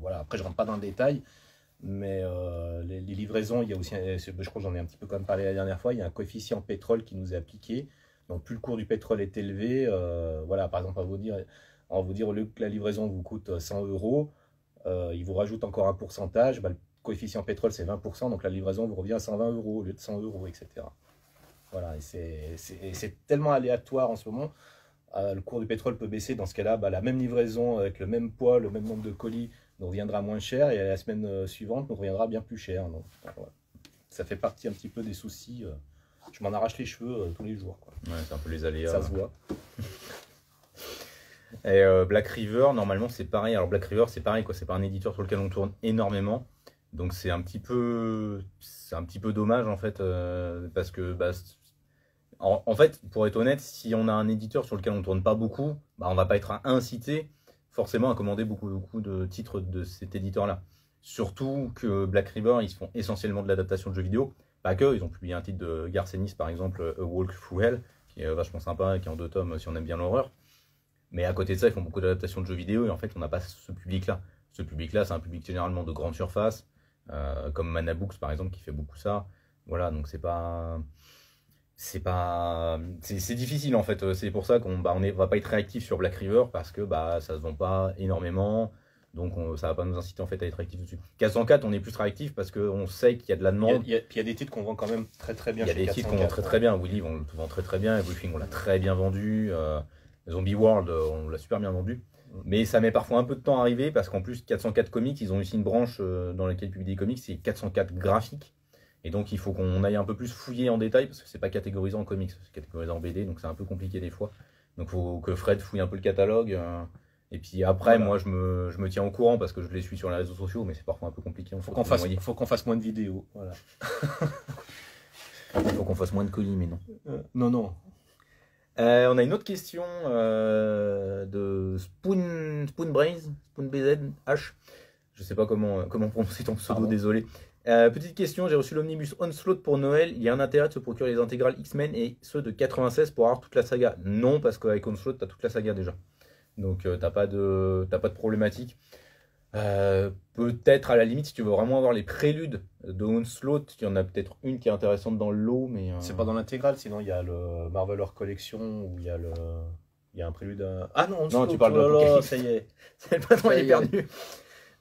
voilà, après, je rentre pas dans le détail, mais les, livraisons, il y a aussi, je crois que j'en ai un petit peu quand même parlé la dernière fois, il y a un coefficient pétrole qui nous est appliqué. Donc, plus le cours du pétrole est élevé, voilà, par exemple, à vous dire on va vous dire, au lieu que la livraison vous coûte 100 euros, euh, il vous rajoute encore un pourcentage. Bah, le coefficient pétrole, c'est 20%, donc la livraison vous revient à 120 euros au lieu de 100 euros, etc. Voilà, et c'est tellement aléatoire en ce moment. Euh, le cours du pétrole peut baisser. Dans ce cas-là, bah, la même livraison avec le même poids, le même nombre de colis nous reviendra moins cher et la semaine euh, suivante nous reviendra bien plus cher. Donc, Ça fait partie un petit peu des soucis. Je m'en arrache les cheveux tous les jours. Ouais, c'est un peu les aléas. Ça se voit. Et euh, Black River, normalement, c'est pareil. Alors, Black River, c'est pareil, quoi. C'est pas un éditeur sur lequel on tourne énormément. Donc, c'est un petit peu, c'est un petit peu dommage, en fait, euh, parce que, bah, en, fait, pour être honnête, si on a un éditeur sur lequel on tourne pas beaucoup, bah, on va pas être incité forcément à commander beaucoup, de titres de cet éditeur-là. Surtout que Black River, ils font essentiellement de l'adaptation de jeux vidéo. Pas que, ils ont publié un titre de Garcenis, par exemple, A Walk Through Hell, qui est vachement sympa, qui est en deux tomes si on aime bien l'horreur. Mais à côté de ça, ils font beaucoup d'adaptations de jeux vidéo et en fait, on n'a pas ce public-là. Ce public-là, c'est un public généralement de grande surface, euh, comme Manabooks par exemple, qui fait beaucoup ça. Voilà, donc c'est pas. C'est pas. C'est difficile en fait. C'est pour ça qu'on bah, on va pas être réactif sur Black River parce que bah, ça se vend pas énormément. Donc on, ça va pas nous inciter en fait à être réactif dessus. 404, on est plus réactif parce qu'on sait qu'il y a de la demande. Il y, a, des titres qu'on vend quand même très très bien. Il y a des titres qu'on vend très très bien. Willy, on le vend très très bien. Everything, on l'a très bien vendu. Euh, Zombie World, euh, on l'a super bien vendu. Mais ça met parfois un peu de temps à arriver parce qu'en plus, 404 Comics, ils ont aussi une branche euh, dans laquelle ils publient des comics, c'est 404 graphiques. Et donc, il faut qu'on aille un peu plus fouiller en détail parce que c'est pas catégorisé en comics, c'est catégorisé en BD, donc c'est un peu compliqué des fois. Donc, il faut que Fred fouille un peu le catalogue. Euh, et puis après, moi, je me, je me, tiens au courant parce que je les suis sur les réseaux sociaux, mais c'est parfois un peu compliqué. Il faut qu'on fasse, faut qu'on fasse moins de vidéos. Voilà. il faut qu'on fasse moins de colis, mais non. non, non. Euh, on a une autre question euh, de Spoon, Spoon Braze, Spoon BZ H. Je sais pas comment, comment prononcer ton pseudo, désolé. Euh, petite question, j'ai reçu l'omnibus Onslaught pour Noël. Il y a un intérêt de se procurer les intégrales X-Men et ceux de 96 pour avoir toute la saga? Non, parce qu'avec Onslaught, tu as toute la saga déjà. Donc, tu n'as pas, de, pas de problématique. Euh, peut-être à la limite, si tu veux vraiment avoir les préludes de Onslaught, il y en a peut-être une qui est intéressante dans le lot, mais. Euh, c'est pas dans l'intégrale, sinon il y a le Marvel Horror Collection où il y a le. Il y a un prélude Ah non, non tu parles de ça y est. C'est le patron, il est perdu.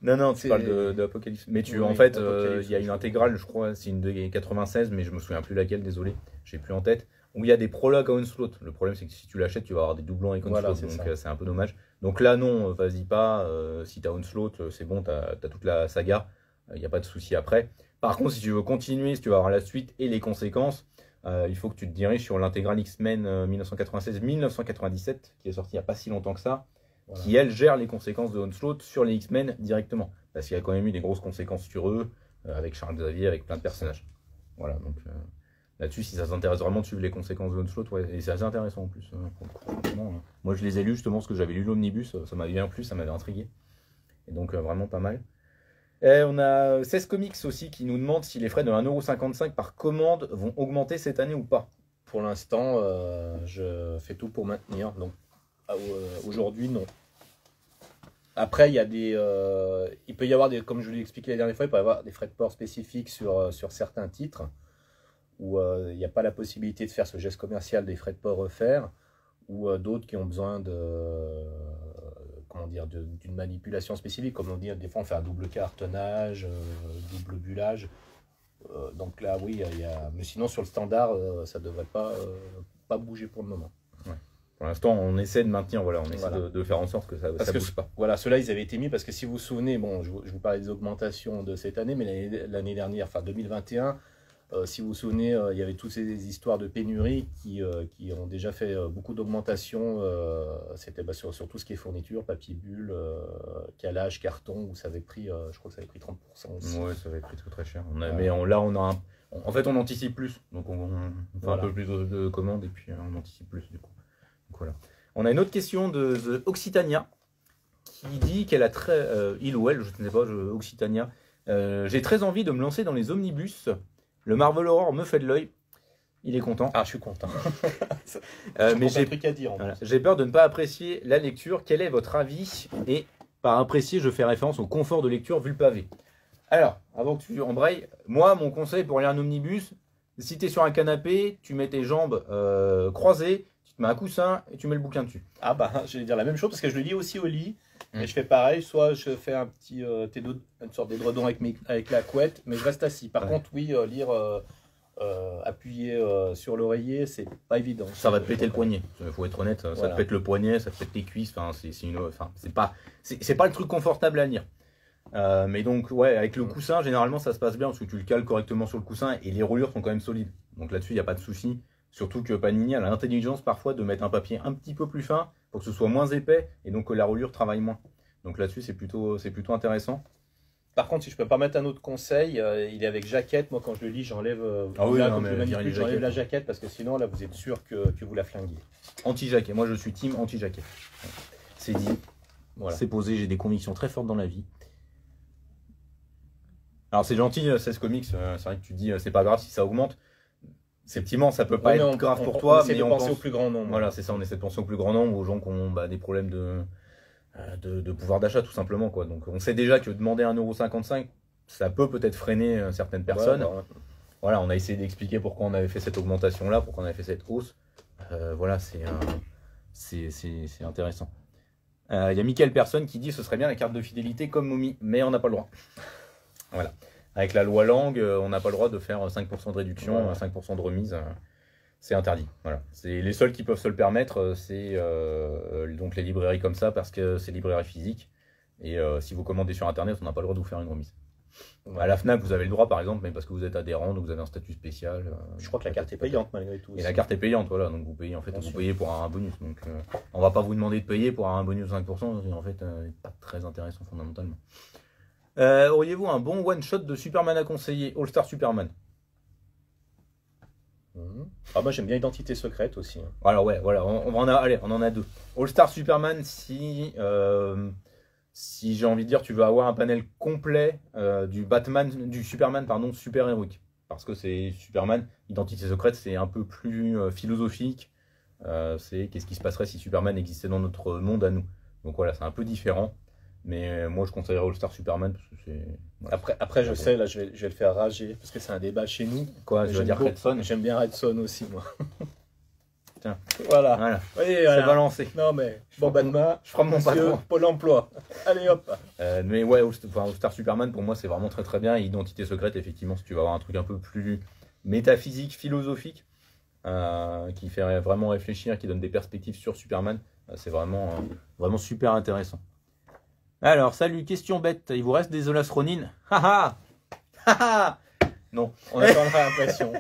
Non, non, tu parles de, Apocalypse. Mais tu, en fait, euh, il y a une intégrale, je crois, c'est une de 96, mais je me souviens plus laquelle, désolé, j'ai plus en tête où il y a des prologues à Onslaught. Le problème, c'est que si tu l'achètes, tu vas avoir des doublons avec Onslaught, donc euh, c'est un peu dommage. Donc là, non, vas-y pas. Euh, si tu as Onslaught, euh, c'est bon, tu as, toute la saga. Il n'y a pas de souci après. Par contre, si tu veux continuer, si tu veux avoir la suite et les conséquences, il faut que tu te diriges sur l'intégrale X-Men 1996-1997, qui est sorti il n'y a pas si longtemps que ça, qui elle gère les conséquences de Onslaught sur les X-Men directement. Parce qu'il y a quand même eu des grosses conséquences sur eux, avec Charles Xavier, avec plein de personnages. Voilà, donc là-dessus, si ça s'intéresse vraiment de suivre les conséquences de Onslaught, ouais, et c'est assez intéressant en plus. Hein, hein. Moi, je les ai lus justement parce que j'avais lu l'omnibus, ça m'avait bien plu, ça m'avait intrigué. Et donc, euh, vraiment pas mal. On a 16 Comics aussi qui nous demandent si les frais de 1,55€ par commande vont augmenter cette année ou pas. Pour l'instant, euh, je fais tout pour maintenir. Donc, ah, euh, aujourd'hui, non. Après, il y a des, il peut y avoir des, comme je vous l'ai expliqué la dernière fois, il peut y avoir des frais de port spécifiques sur, sur certains titres où euh, il n'y a pas la possibilité de faire ce geste commercial des frais de port refaire, ou euh, d'autres qui ont besoin de comment dire d'une manipulation spécifique, comme on dit, des fois on fait un double cartonnage, euh, double bullage. donc là, oui, il y a, mais sinon sur le standard, ça ne devrait pas, pas bouger pour le moment. Pour l'instant, on essaie de maintenir, voilà, on essaie De, faire en sorte que ça ne bouge pas. Voilà, ceux-là, ils avaient été mis parce que si vous vous souvenez, bon, je, je vous parlais des augmentations de cette année, mais l'année dernière, enfin 2021, Euh, si vous vous souvenez, euh, il y avait toutes ces histoires de pénurie qui, euh, qui ont déjà fait beaucoup d'augmentation. euh, C'était bah, sur, sur tout ce qui est fourniture, papier bulle, calage, carton, où ça avait pris, je crois que ça avait pris 30% aussi. Ouais, ça va être très très, cher. On a, Ouais. Mais on- là, on a un- En fait, on anticipe plus. Donc, on, on fait Voilà. un peu plus de, de commandes et puis on anticipe plus, du coup. Donc, voilà. On a une autre question de, The Occitania qui dit qu'elle a très. il ou elle, je ne sais pas, je- Occitania. J'ai très envie de me lancer dans les omnibus. Le Marvel Horror me fait de l'œil. Il est content. Ah, je suis content. Euh, J'ai mais voilà. peur de ne pas apprécier la lecture. Quel est votre avis? Et par apprécier, je fais référence au confort de lecture vu le pavé. Alors, avant que tu embrayes, moi, mon conseil pour lire un omnibus, si tu es sur un canapé, tu mets tes jambes euh, croisées, tu te mets un coussin et tu mets le bouquin dessus. Ah bah, j'allais dire la même chose parce que je le lis aussi au lit. Mm. Et je fais pareil, soit je fais un petit euh, tédo- une sorte d'édredon avec, mes- avec la couette, mais je reste assis. Par Ouais. contre, oui, euh, lire euh, euh, appuyé euh, sur l'oreiller, c'est pas évident. Ça va te péter le poignet. Il faut être honnête, ça te pète le poignet, ça te pète les cuisses. Enfin, c'est c'est une, enfin, c'est pas, c'est c'est pas le truc confortable à lire. Mais donc, ouais, avec le Mm. coussin, généralement, ça se passe bien parce que tu le cales correctement sur le coussin et les roulures sont quand même solides. Donc là-dessus, il n'y a pas de souci. Surtout que Panini a l'intelligence parfois de mettre un papier un petit peu plus fin pour que ce soit moins épais et donc que la roulure travaille moins. Donc là-dessus, c'est plutôt, plutôt intéressant. Par contre, si je peux pas mettre un autre conseil, euh, il est avec jaquette. Moi, quand je le lis, j'enlève. euh, Ah oui, j'enlève la jaquette parce que sinon, là, vous êtes sûr que, que vous la flinguez. Anti-jaquet. Moi, je suis team anti-jaquet. C'est dit. Voilà. C'est posé, j'ai des convictions très fortes dans la vie. Alors c'est gentil, euh, 16 comics, c'est vrai que tu dis c'est pas grave si ça augmente. Effectivement, ça peut pas être on- grave on- pour on toi, mais de on penser pense... au plus grand nombre. Voilà, c'est ça, on essaie de penser au plus grand nombre, aux gens qui ont bah, des problèmes de, euh, de, de pouvoir d'achat tout simplement. Quoi. Donc on sait déjà que demander 1,55€, ça peut peut-être freiner euh, certaines personnes. Ouais, bah, Voilà, on a essayé d'expliquer pourquoi on avait fait cette augmentation-là, pourquoi on avait fait cette hausse. Euh, voilà, c'est euh, intéressant. Euh, Il y a Michael Person qui dit ce serait bien la carte de fidélité comme Mommy, mais on n'a pas le droit. Voilà. Avec la loi Lang, euh, on n'a pas le droit de faire 5% de réduction, Ouais. 5% de remise. euh, C'est interdit. Voilà. C'est les seuls qui peuvent se le permettre, euh, c'est euh, donc les librairies comme ça parce que c'est librairie physique. Et euh, si vous commandez sur internet, on n'a pas le droit de vous faire une remise. À la FNAC, vous avez le droit, par exemple, mais parce que vous êtes adhérent, donc vous avez un statut spécial. euh, Je crois que la carte est payante malgré tout. Et la carte est payante, voilà. Donc vous payez, en fait, Bien vous sûr. payez pour un bonus. Donc euh, on va pas vous demander de payer pour avoir un bonus de 5%, qui en fait euh, pas très intéressant fondamentalement. Euh, Auriez-vous un bon one shot de Superman à conseiller, All Star Superman Mhm. Ah, moi, j'aime bien Identité secrète aussi. hein. Alors ouais, voilà, on, on en a, allez, on en a deux. All Star Superman, si euh, si j'ai envie de dire, tu veux avoir un panel complet euh, du Batman, du Superman, pardon, super héroïque, parce que c'est Superman, Identité secrète, c'est un peu plus philosophique. C'est qu'est-ce qui se passerait si Superman existait dans notre monde à nous. Donc voilà, c'est un peu différent. Mais euh, moi, je conseillerais All Star Superman parce que c'est. voilà. Après, après, je sais, là, je vais, je vais le faire rager parce que c'est un débat chez nous. quoi, je veux j'aime dire beaucoup- Red Son. J'aime bien Redson aussi, moi. Tiens. Voilà. Voilà, Oui, c'est voilà. balancé. Non, mais bon, bah, demain, Je prends mon monsieur, patron. Pôle emploi. Allez, hop. Euh, mais ouais, All, enfin, All Star Superman, pour moi, c'est vraiment très très bien. Et Identité secrète, effectivement, si tu vas avoir un truc un peu plus métaphysique, philosophique, euh, qui fait vraiment réfléchir, qui donne des perspectives sur Superman, c'est vraiment, euh, vraiment super intéressant. Alors, salut, question bête. Il vous reste des Zolas Ronin Haha Haha Non, On attend la réimpression.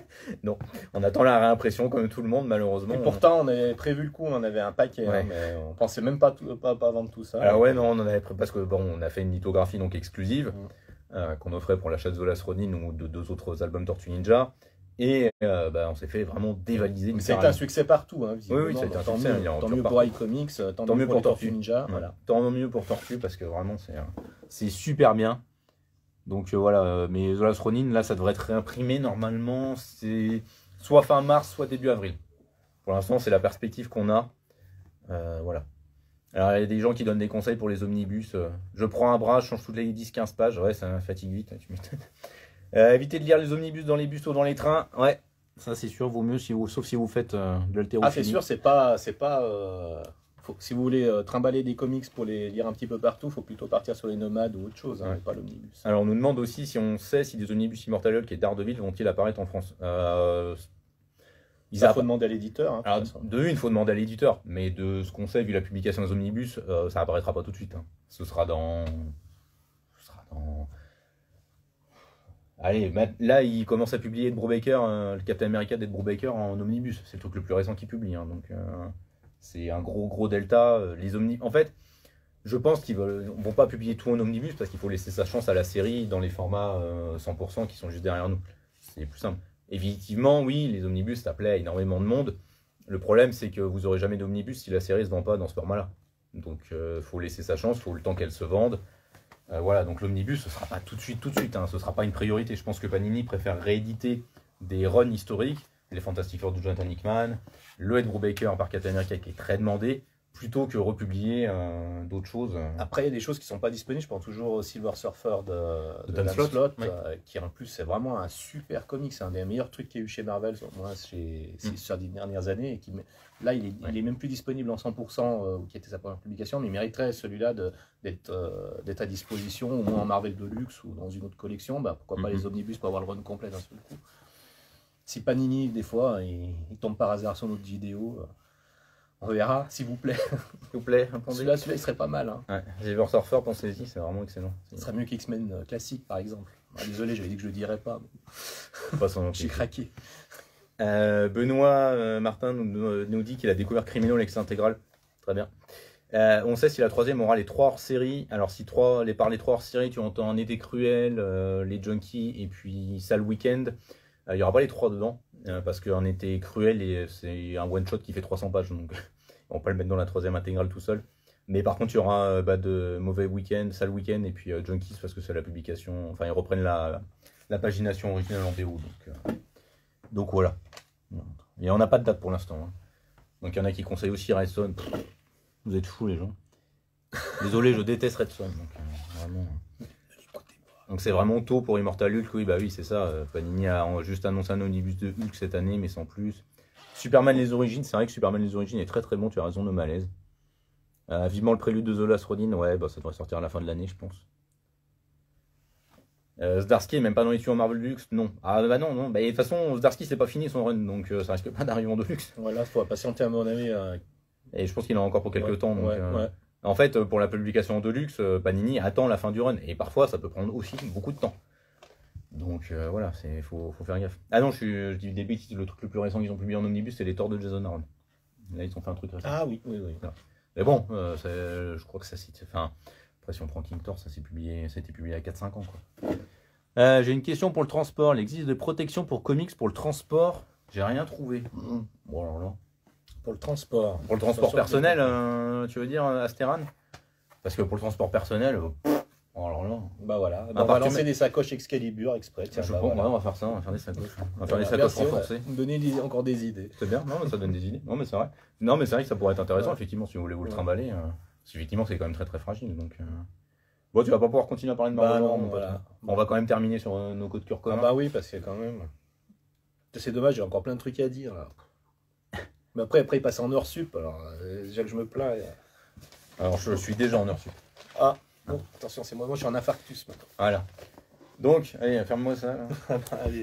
on attend la réimpression comme tout le monde, malheureusement. Et pourtant, on avait prévu le coup, on avait un paquet, hein, mais on pensait même pas, tout- pas, pas vendre tout ça. Alors ouais, non, on en avait parce que bon, on a fait une lithographie donc exclusive Mm. euh, qu'on offrait pour l'achat de Zolas Ronin ou de deux autres albums Tortue Ninja. Et euh, bah, on s'est fait vraiment dévaliser. Mais été un succès partout, hein, visiblement. Oui, oui, été un tant succès, mieux, en tant mieux pour iComics, euh, tant, Tant mieux pour, pour Tortue. Ninja. Ouais. Tant mieux pour Tortue parce que vraiment c'est euh, super bien. Donc euh, voilà, euh, mais Zolas Ronin là ça devrait être réimprimé normalement c'est soit fin mars soit début avril. Pour l'instant c'est la perspective qu'on a. Euh, voilà. Alors il y a des gens qui donnent des conseils pour les omnibus. euh, je prends un bras, je change toutes les 10-15 pages. Ouais ça fatigue vite. Tu m'étonnes. Euh, évitez de lire les omnibus dans les bus ou dans les trains. Ouais. Ça c'est sûr, vaut mieux si vous, sauf si vous faites euh, de l'haltérophilie. Ah, c'est sûr, c'est pas. c'est pas euh, faut- si vous voulez euh, trimballer des comics pour les lire un petit peu partout, il faut plutôt partir sur les nomades ou autre chose, hein, Ouais. pas l'omnibus. Alors on nous demande aussi si on sait si des omnibus Immortaliol qui est Daredevil vont-ils apparaître en France. Euh, Ça, app- faut demander à l'éditeur. hein, de Alors, une, il faut demander à l'éditeur, mais de ce qu'on sait, vu la publication des omnibus, euh, ça apparaîtra pas tout de suite. hein. Ce sera dans. Ce sera dans. Allez, là, il commence à publier Ed Brubaker, euh, le Captain America d'Ed Brubaker en omnibus. C'est le truc le plus récent qu'il publie. hein, donc, euh, c'est un gros, gros delta. euh, Les omni... En fait, je pense qu'ils veulent... vont pas publier tout en omnibus parce qu'il faut laisser sa chance à la série dans les formats euh, 100% qui sont juste derrière nous. C'est plus simple. Effectivement, oui, les omnibus, ça plaît à énormément de monde. Le problème, c'est que vous aurez jamais d'omnibus si la série se vend pas dans ce format-là. Donc, il faut laisser sa chance, faut le temps qu'elle se vende. Euh, voilà, donc l'omnibus, ce sera pas tout de suite, tout de suite, hein, ce sera pas une priorité. Je pense que Panini préfère rééditer des runs historiques, les Fantastic Four de Jonathan Hickman, le Ed Brubaker par Captain America qui est très demandé, plutôt que republier euh, d'autres choses. Après, il y a des choses qui sont pas disponibles. Je pense toujours au Silver Surfer de, De de Dan Dan Slott, Slott, oui. euh, qui en plus c'est vraiment un super comic. C'est un des meilleurs trucs qu'il y a eu chez Marvel, moi, chez, ces Mm. sur les dernières années. Et qui, là, il est, il Ouais. est même plus disponible en 100%, euh, qui était sa première publication, mais il mériterait celui-là d'être euh, d'être à disposition, au moins en Marvel Deluxe ou dans une autre collection. Bah, pourquoi pas Mhm. les omnibus pour avoir le run complet d'un seul coup. Si Panini, des fois, il, il tombe par hasard sur notre vidéo, euh, on verra, s'il vous plaît. S'il vous plaît. Celui-là, celui-là, il serait pas mal. Hein. Ouais, Silver Surfer, pensez-y, c'est vraiment excellent. Ce serait mieux qu'X-Men classique, par exemple. Ah, désolé, j'avais dit que je le dirais pas. mais Pas. J'ai craqué. Euh, Benoît euh, Martin nous, nous- dit qu'il a découvert Criminal Ex Intégral. Très bien. Euh, on sait si la troisième aura les trois hors série. Alors, si trois, les, par les trois hors série, tu entends Un été cruel, euh, Les Junkies et puis Sale Weekend, euh, il n'y aura pas les trois dedans. euh, parce qu'un été cruel, c'est un one shot qui fait 300 pages. Donc, on peut pas le mettre dans la troisième intégrale tout seul. Mais par contre, il y aura euh, bah, de Mauvais Weekend, Sale Weekend et puis euh, Junkies parce que c'est la publication. Enfin, ils reprennent la, pagination originale en VO. Donc, euh, donc voilà. Et on n'a pas de date pour l'instant. hein. Donc il y en a qui conseillent aussi Redstone. Vous êtes fous les gens. Désolé, je déteste Redstone. Donc, euh, vraiment. Donc c'est vraiment tôt pour Immortal Hulk. Oui, bah oui, c'est ça. euh, Panini a juste annoncé un omnibus de Hulk cette année, mais sans plus. Superman les origines, c'est vrai que Superman les origines est très très bon. Tu as raison, de malaise. Euh, vivement le prélude de The Last Rodin. Ouais, bah ça devrait sortir à la fin de l'année, je pense. Euh, Zdarsky est même pas dans les tuyaux en Marvel Deluxe Non. Ah bah non, non. Bah, de toute façon, Zdarsky c'est pas fini son run, donc euh, ça risque pas d'arriver en Deluxe. Voilà, il faut patienter à mon avis. euh, Et je pense qu'il en a encore pour quelques ouais, temps. Donc, ouais, euh, ouais. En fait, euh, pour la publication en Deluxe, Panini attend la fin du run. Et parfois, ça peut prendre aussi beaucoup de temps. Donc voilà, il faut, faut faire gaffe. Ah non, je, suis, je dis des bêtises. Le truc le plus récent qu'ils ont publié en omnibus, c'est les torts de Jason Aaron. Là, ils ont fait un truc récent. Ah oui, oui, oui. Mais bon, je crois que ça s'est. Enfin, après, si on prend King Thor, ça publié, ça a été publié il y a 4-5 ans. quoi. Euh, J'ai une question pour le transport. Il existe des protections pour comics pour le transport? J'ai rien trouvé. Bon, alors là. Pour le transport. Pour le transport personnel, euh, tu veux dire, euh, Astéran Parce que pour le transport personnel, pff, oh, alors là. Bah voilà, bah, on va lancer des sacoches Excalibur exprès. Tiens, je bah, pense, voilà. on va faire ça, on va faire des sacoches. On va faire des sacoches merci, renforcées. Me donnez des- encore des idées. C'est bien, non, mais ça donne des idées. Non, mais c'est vrai. Non, mais c'est vrai que ça pourrait être intéressant, Ouais. effectivement, si vous voulez vous le trimballer. euh, parce qu'effectivement, c'est quand même très très fragile. Donc, euh. Bon, tu vas pas pouvoir continuer à parler de Bah non, voilà. On va quand même terminer sur euh, nos coups de cœur Ah communs. bah oui, parce que quand même. C'est dommage, j'ai encore plein de trucs à dire. là. Mais après, après, il passe en heure sup. Alors, euh, déjà que je me plains. Alors, je suis déjà en heure sup. Ah, bon, attention, c'est moi. Moi, je suis en infarctus maintenant. Voilà. Donc, allez, ferme-moi ça. là. Allez,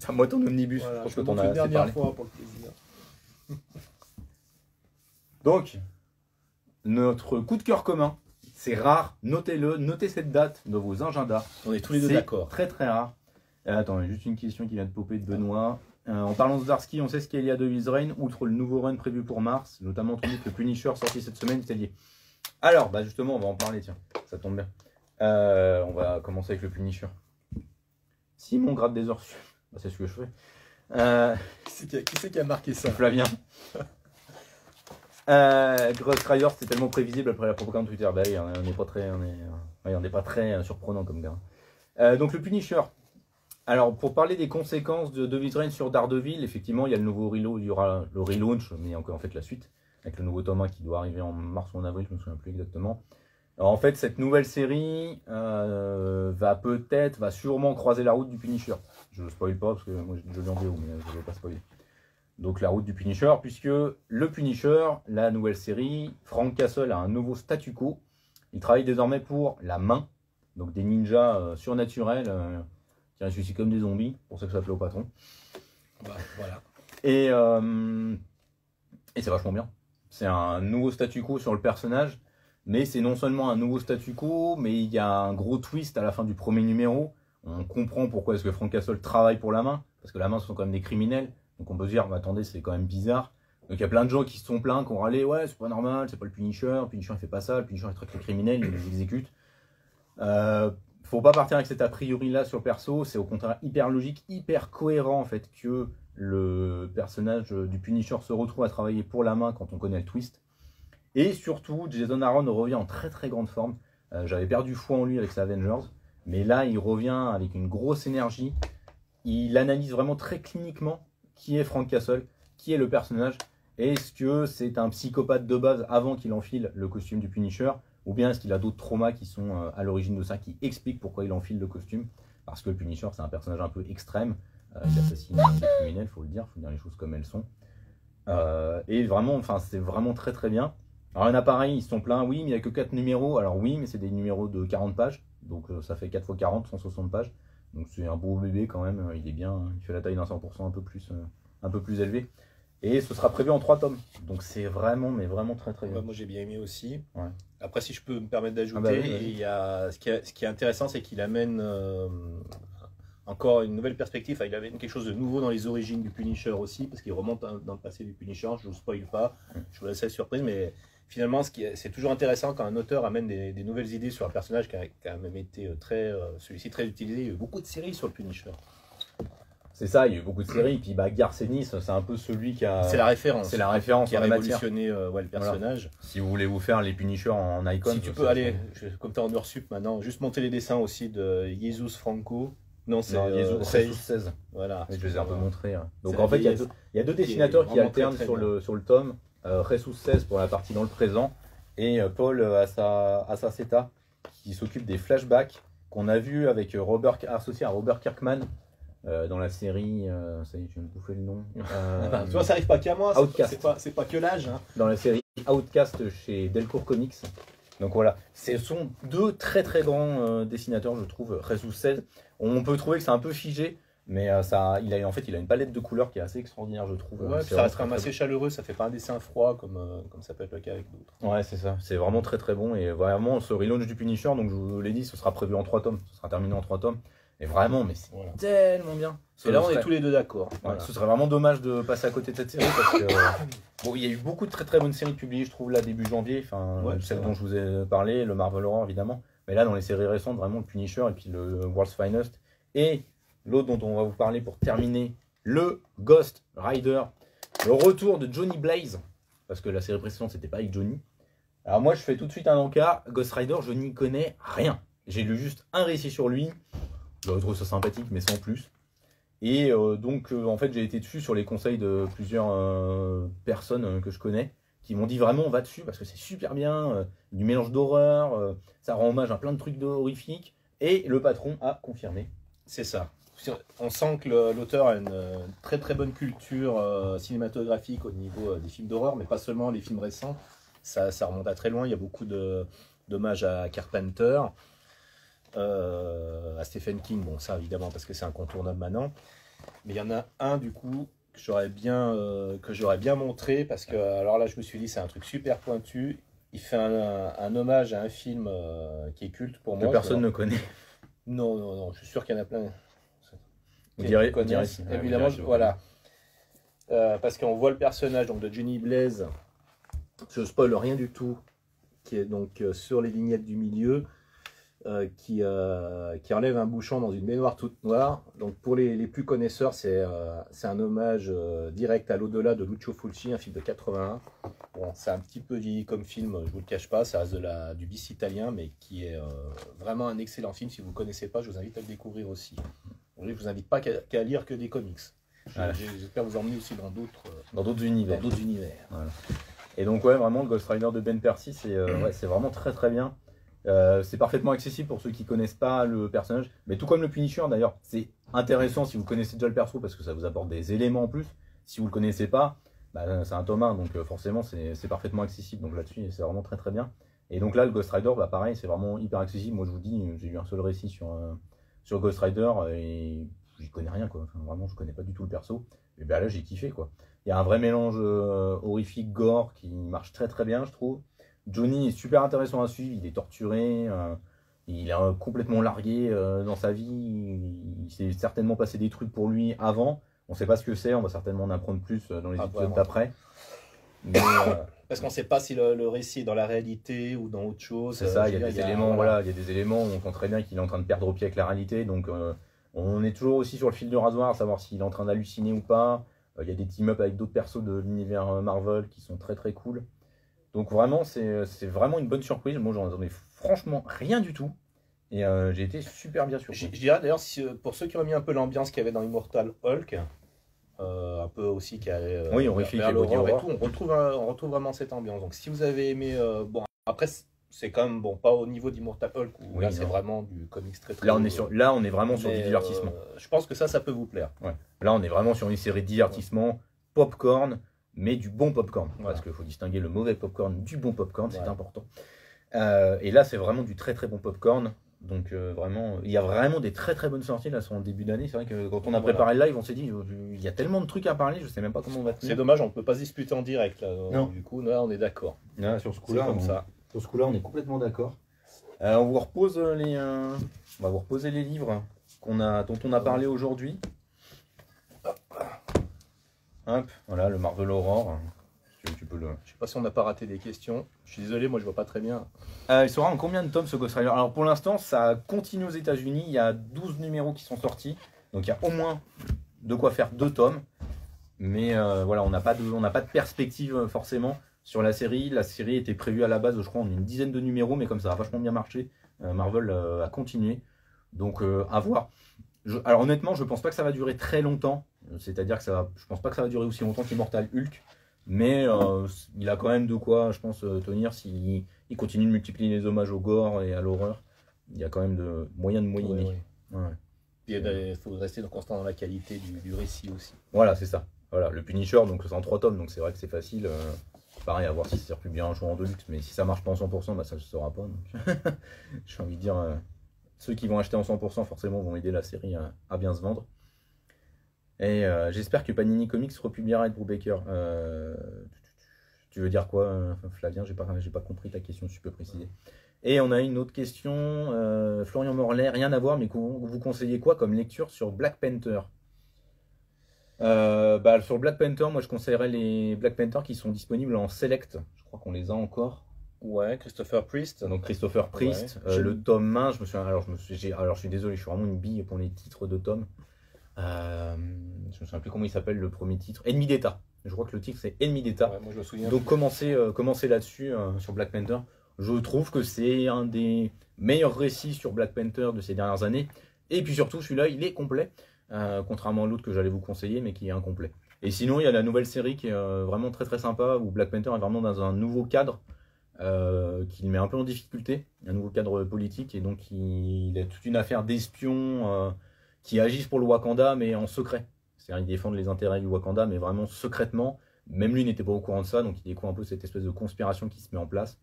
Ferme-moi ton omnibus. voilà, je pense que t'en as une assez dernière parlé. fois pour le plaisir. Donc, notre coup de cœur commun, c'est rare, notez-le, notez cette date dans vos agendas. On est tous les deux C'est d'accord. Très très rare. Euh, attends, juste une question qui vient de popper de Benoît. Euh, en parlant de Zdarsky, on sait ce qu'il y a de His Reign, outre le nouveau run prévu pour mars, notamment entendu que le Punisher sorti cette semaine était lié. Alors, bah justement, on va en parler, tiens, ça tombe bien. Euh, on va commencer avec le Punisher. Simon gratte des heures. Bah, c'est ce que je fais. Qui c'est qui, c'est qui a marqué ça? Flavien. Euh, Ghost Rider, c'était tellement prévisible après la propagande Twitter. Bah oui, on n'est pas très, on est, on n'est pas très euh, surprenant comme gars. Euh, donc le Punisher. Alors pour parler des conséquences de David Rain sur Daredevil, effectivement, il y a le nouveau reload, il y aura le relaunch, mais encore en fait la suite avec le nouveau tome 1 qui doit arriver en mars ou en avril, je me souviens plus exactement. Alors en fait, cette nouvelle série euh, va peut-être, va sûrement croiser la route du Punisher. Je ne spoil pas parce que moi je l'ai en VO, mais je ne vais pas spoiler. Donc la route du Punisher, puisque le Punisher, la nouvelle série, Frank Castle a un nouveau statu quo. Il travaille désormais pour la main, donc des ninjas euh, surnaturels euh, qui ressuscitent comme des zombies, pour ça que ça plaît au patron. Bah, voilà. Et, euh, et c'est vachement bien. C'est un nouveau statu quo sur le personnage, mais c'est non seulement un nouveau statu quo, mais il y a un gros twist à la fin du premier numéro On comprend pourquoi est-ce que Frank Castle travaille pour la main, parce que la main ce sont quand même des criminels. Donc on peut se dire, bah, attendez, c'est quand même bizarre. Donc il y a plein de gens qui se sont plaints, qui ont râlé, ouais, c'est pas normal, c'est pas le Punisher, le Punisher il fait pas ça, le Punisher il traite les criminels, il les exécute. Euh, faut pas partir avec cet a priori là sur le perso, c'est au contraire hyper logique, hyper cohérent en fait que le personnage du Punisher se retrouve à travailler pour la main quand on connaît le twist. Et surtout, Jason Aaron revient en très très grande forme. Euh, j'avais perdu foi en lui avec sa Avengers, mais là il revient avec une grosse énergie. Il analyse vraiment très cliniquement qui est Frank Castle, qui est le personnage. Est-ce que c'est un psychopathe de base avant qu'il enfile le costume du Punisher Ou bien est-ce qu'il a d'autres traumas qui sont euh, à l'origine de ça, qui expliquent pourquoi il enfile le costume Parce que le Punisher, c'est un personnage un peu extrême. Euh, il assassine des criminels, faut le dire, faut dire les choses comme elles sont. Euh, et vraiment, enfin, c'est vraiment très très bien. Alors un appareil, ils sont pleins, oui, mais il n'y a que 4 numéros. Alors oui, mais c'est des numéros de 40 pages, donc ça fait 4 x 40, 160 pages. Donc c'est un beau bébé quand même, il est bien, il fait la taille d'un 100% un peu plus, un peu plus élevé. Et ce sera prévu en trois tomes. Donc c'est vraiment, mais vraiment très très bien. moi j'ai bien aimé aussi. Ouais. Après, si je peux me permettre d'ajouter, Ah bah oui, vas-y. il y a, ce, qui est, ce qui est intéressant, c'est qu'il amène euh, encore une nouvelle perspective. Enfin, il amène quelque chose de nouveau dans les origines du Punisher aussi, parce qu'il remonte dans dans le passé du Punisher. Je ne vous spoil pas, je vous laisse la surprise, mais finalement, ce c'est toujours intéressant quand un auteur amène des, des nouvelles idées sur un personnage qui a, qui a même été euh, très, euh, celui-ci très utilisé. Il y a eu beaucoup de séries sur le Punisher. C'est ça, il y a eu beaucoup de séries. Et puis bah, Garcenis, c'est un peu celui qui a. c'est la référence. c'est la référence qui a en révolutionné euh, ouais, le personnage. Si vous voulez vous faire les Punisher en icon. Si tu peux aller, je- comme tu es en Ursup maintenant, juste monter les dessins aussi de Jesus Franco. Non, c'est euh, Jesus, c'est- Jesus 16. Voilà. Je les ai un peu montrés. Donc en fait, il y, a deux, y a dessinateurs qui alternent très, très sur, bien. le, sur le tome. Euh, Jesus 16 pour la partie dans le présent et euh, Paul euh, Assa- Assaceta qui s'occupe des flashbacks qu'on a vu avec euh, Robert, associé à Robert Kirkman euh, dans la série. euh, ça y est, je viens de bouffer le nom. Euh, tu vois, ça arrive pas qu'à moi. c'est- Outcast. C'est pas, que l'âge. hein. dans la série Outcast chez Delcourt Comics. Donc voilà, ce sont deux très très grands euh, dessinateurs, je trouve. Jesus 16, on peut trouver que c'est un peu figé, mais euh, ça, il a en fait, il a une palette de couleurs qui est assez extraordinaire, je trouve. Ouais, C'est ça reste quand même assez chaleureux. Ça fait pas un dessin froid comme, euh, comme ça peut être le cas avec d'autres. Ouais, c'est ça. C'est vraiment très très bon et vraiment ce relaunch du Punisher, donc je vous l'ai dit, ce sera prévu en trois tomes, ce sera terminé en trois tomes. Et vraiment, mais c'est Voilà. tellement bien. Et là, on Ce est tous les deux d'accord. Ouais, Voilà. Ce serait vraiment dommage de passer à côté de cette série parce que euh, bon, il y a eu beaucoup de très très bonnes séries publiées, je trouve là début janvier, enfin Ouais, celle dont je vous ai parlé, le Marvel Horror évidemment, mais là dans les séries récentes vraiment le Punisher et puis le World's Finest et l'autre dont on va vous parler pour terminer, le Ghost Rider, le retour de Johnny Blaze parce que la série précédente c'était pas avec Johnny. Alors moi je fais tout de suite un encart, Ghost Rider je n'y connais rien. J'ai lu juste un récit sur lui, je trouve ça sympathique mais sans plus. Et euh, donc, euh, en fait, j'ai été dessus sur les conseils de plusieurs euh, personnes que je connais qui m'ont dit vraiment on va dessus parce que c'est super bien, du mélange d'horreur, ça rend hommage à plein de trucs horrifiques. Et le patron a confirmé. C'est ça. On sent que l'auteur a une très très bonne culture euh, cinématographique au niveau euh, des films d'horreur, mais pas seulement les films récents. Ça, ça remonte à très loin. Il y a beaucoup de- d'hommages à Carpenter, euh, à Stephen King. Bon, ça évidemment parce que c'est incontournable maintenant. Mais il y en a un du coup que j'aurais bien, euh, que j'aurais bien montré parce que alors là je me suis dit c'est un truc super pointu. Il fait un, un hommage à un film qui est culte pour Que moi. personne ne connaît. Non, non, non, je suis sûr qu'il y en a plein. Connaissent. vous direz si. Évidemment, Ouais, voilà. Euh, parce qu'on voit le personnage donc, de Johnny Blaze, je spoil rien du tout, qui est donc euh, sur les vignettes du milieu, euh, qui, euh, qui enlève un bouchon dans une baignoire toute noire. Donc pour les, les plus connaisseurs, c'est euh, c'est un hommage euh, direct à l'au-delà de Lucio Fulci, un film de 81. Bon, c'est un petit peu vieilli comme film, je vous le cache pas, ça reste de la, du bis italien, mais qui est euh, vraiment un excellent film. Si vous ne connaissez pas, je vous invite à le découvrir aussi. Je vous invite pas qu'à lire que des comics. Voilà. J'espère vous emmener aussi dans d'autres euh, Dans d'autres dans univers. Et donc ouais, vraiment le Ghost Rider de Ben Percy, c'est euh, ouais, c'est vraiment très très bien. Euh, c'est parfaitement accessible pour ceux qui connaissent pas le personnage, mais tout comme le Punisher d'ailleurs, c'est intéressant si vous connaissez déjà le perso parce que ça vous apporte des éléments en plus. Si vous le connaissez pas, bah, c'est un tome 1, donc forcément c'est c'est parfaitement accessible. Donc là-dessus, c'est vraiment très très bien. Et donc là, le Ghost Rider, bah, pareil, c'est vraiment hyper accessible. Moi, je vous dis, j'ai eu un seul récit sur, euh, sur Ghost Rider et j'y connais rien quoi. Enfin, vraiment, je connais pas du tout le perso. Et ben là, j'ai kiffé quoi. Il y a un vrai mélange euh, horrifique, gore qui marche très très bien, je trouve. Johnny est super intéressant à suivre, il est torturé, euh, Il est complètement largué euh, dans sa vie. Il, s'est certainement passé des trucs pour lui avant. On ne sait pas ce que c'est. On va certainement en apprendre plus euh, dans les Ah, épisodes d'après. Mais, euh, Parce qu'on ne sait pas si le, le récit est dans la réalité ou dans autre chose. C'est ça, Euh, il y a des éléments, voilà, il y a des éléments où on sent très bien qu'il est en train de perdre au pied avec la réalité. Donc, euh, on est toujours aussi sur le fil de rasoir, à savoir s'il est en train d'halluciner ou pas. Euh, Il y a des team-up avec d'autres persos de l'univers Marvel qui sont très très cool. Donc, vraiment, c'est vraiment une bonne surprise. Moi, j'en attendais franchement rien du tout. Et euh, j'ai été super bien surpris. je dirais d'ailleurs, si, pour ceux qui ont mis un peu l'ambiance qu'il y avait dans Immortal Hulk, un peu aussi qui allait euh, Oui, on vers- l'horreur et tout, on retrouve, un- on retrouve vraiment cette ambiance. Donc si vous avez aimé, euh, bon, après c'est- quand même bon, pas au niveau d'Immortal Hulk où Oui, là c'est vraiment du comics très très. Là, on est, sur, là, on est vraiment sur du divertissement. euh, je pense que ça, ça peut vous plaire. Là, on est vraiment sur une série de divertissement, popcorn, mais du bon popcorn. Voilà. Parce qu'il faut distinguer le mauvais popcorn du bon popcorn, c'est Voilà. important. Euh, et là, c'est vraiment du très très bon popcorn. Donc euh, vraiment, il y a vraiment des très très bonnes sorties là sur le début d'année. C'est vrai que quand on a préparé le live, on s'est dit euh, il y a tellement de trucs à parler, je sais même pas comment on va C'est tenir. dommage, on ne peut pas se disputer en direct. Là. Non. Du coup, là, on est d'accord. Là, sur ce C'est comme on, ça. Sur ce coup-là, on est complètement d'accord. Euh, on vous repose les, euh, on va vous reposer les livres qu'on a, dont on a parlé aujourd'hui. Hop, voilà le Marvel Aurore. Tu, tu peux le. Je sais pas si on n'a pas raté des questions. Je suis désolé, moi je vois pas très bien. Euh, il sera en combien de tomes ce Ghost Rider? Alors pour l'instant, ça continue aux États-Unis. Il y a 12 numéros qui sont sortis. Donc il y a au moins de quoi faire deux tomes. Mais euh, voilà, on n'a pas, de, on n'a pas de perspective euh, forcément sur la série. La série était prévue à la base, je crois, en une dizaine de numéros. Mais comme ça a vachement bien marché, euh, Marvel euh, a continué. Donc euh, à voir. Je- alors honnêtement, je pense pas que ça va durer très longtemps. C'est-à-dire que ça va, je pense pas que ça va durer aussi longtemps qu'Immortal Hulk. Mais euh, il a quand même de quoi, je pense, euh, tenir s'il il continue de multiplier les hommages au gore et à l'horreur. Il y a quand même de moyens de moyenner. Ouais, ouais. Ouais. Puis il faut rester constant dans la qualité du, du récit aussi. Voilà, c'est ça. Voilà, le Punisher, donc c'est en 3 tomes, donc c'est vrai que c'est facile. euh, pareil, à voir si c'est republié un jour en Deluxe, mais si ça marche pas en 100%, bah ça ne se saura pas. J'ai envie de dire, euh, ceux qui vont acheter en 100%, forcément, vont aider la série à, à bien se vendre. Et euh, j'espère que Panini Comics republiera Ed Brubaker. Euh, tu veux dire quoi, euh, Flavien J'ai pas, pas compris ta question, si tu peux préciser. Et on a une autre question, euh, Florian Morlaix, rien à voir, mais vous conseillez quoi comme lecture sur Black Panther? Bah, Sur Black Panther, moi je conseillerais les Black Panther qui sont disponibles en Select. Je crois qu'on les a encore. Ouais, Christopher Priest. Donc Christopher Priest, Ouais. le tome 1, je me souviens, alors je, me suis, alors je suis désolé, je suis vraiment une bille pour les titres de tomes. Euh, je me souviens plus comment il s'appelle le premier titre. Ennemi d'État. Je crois que le titre c'est Ennemi d'État. Ouais. Donc commencez, euh, commencez là-dessus euh, sur Black Panther. Je trouve que c'est un des meilleurs récits sur Black Panther de ces dernières années. Et puis surtout, celui-là, il est complet, euh, contrairement à l'autre que j'allais vous conseiller, mais qui est incomplet. Et sinon, il y a la nouvelle série qui est euh, vraiment très très sympa, où Black Panther est vraiment dans un nouveau cadre, euh, qui le met un peu en difficulté, un nouveau cadre politique, et donc il, il a toute une affaire d'espions euh, qui agissent pour le Wakanda, mais en secret. C'est-à-dire, ils défendent les intérêts du Wakanda, mais vraiment secrètement. Même lui n'était pas au courant de ça, donc il découvre un peu cette espèce de conspiration qui se met en place.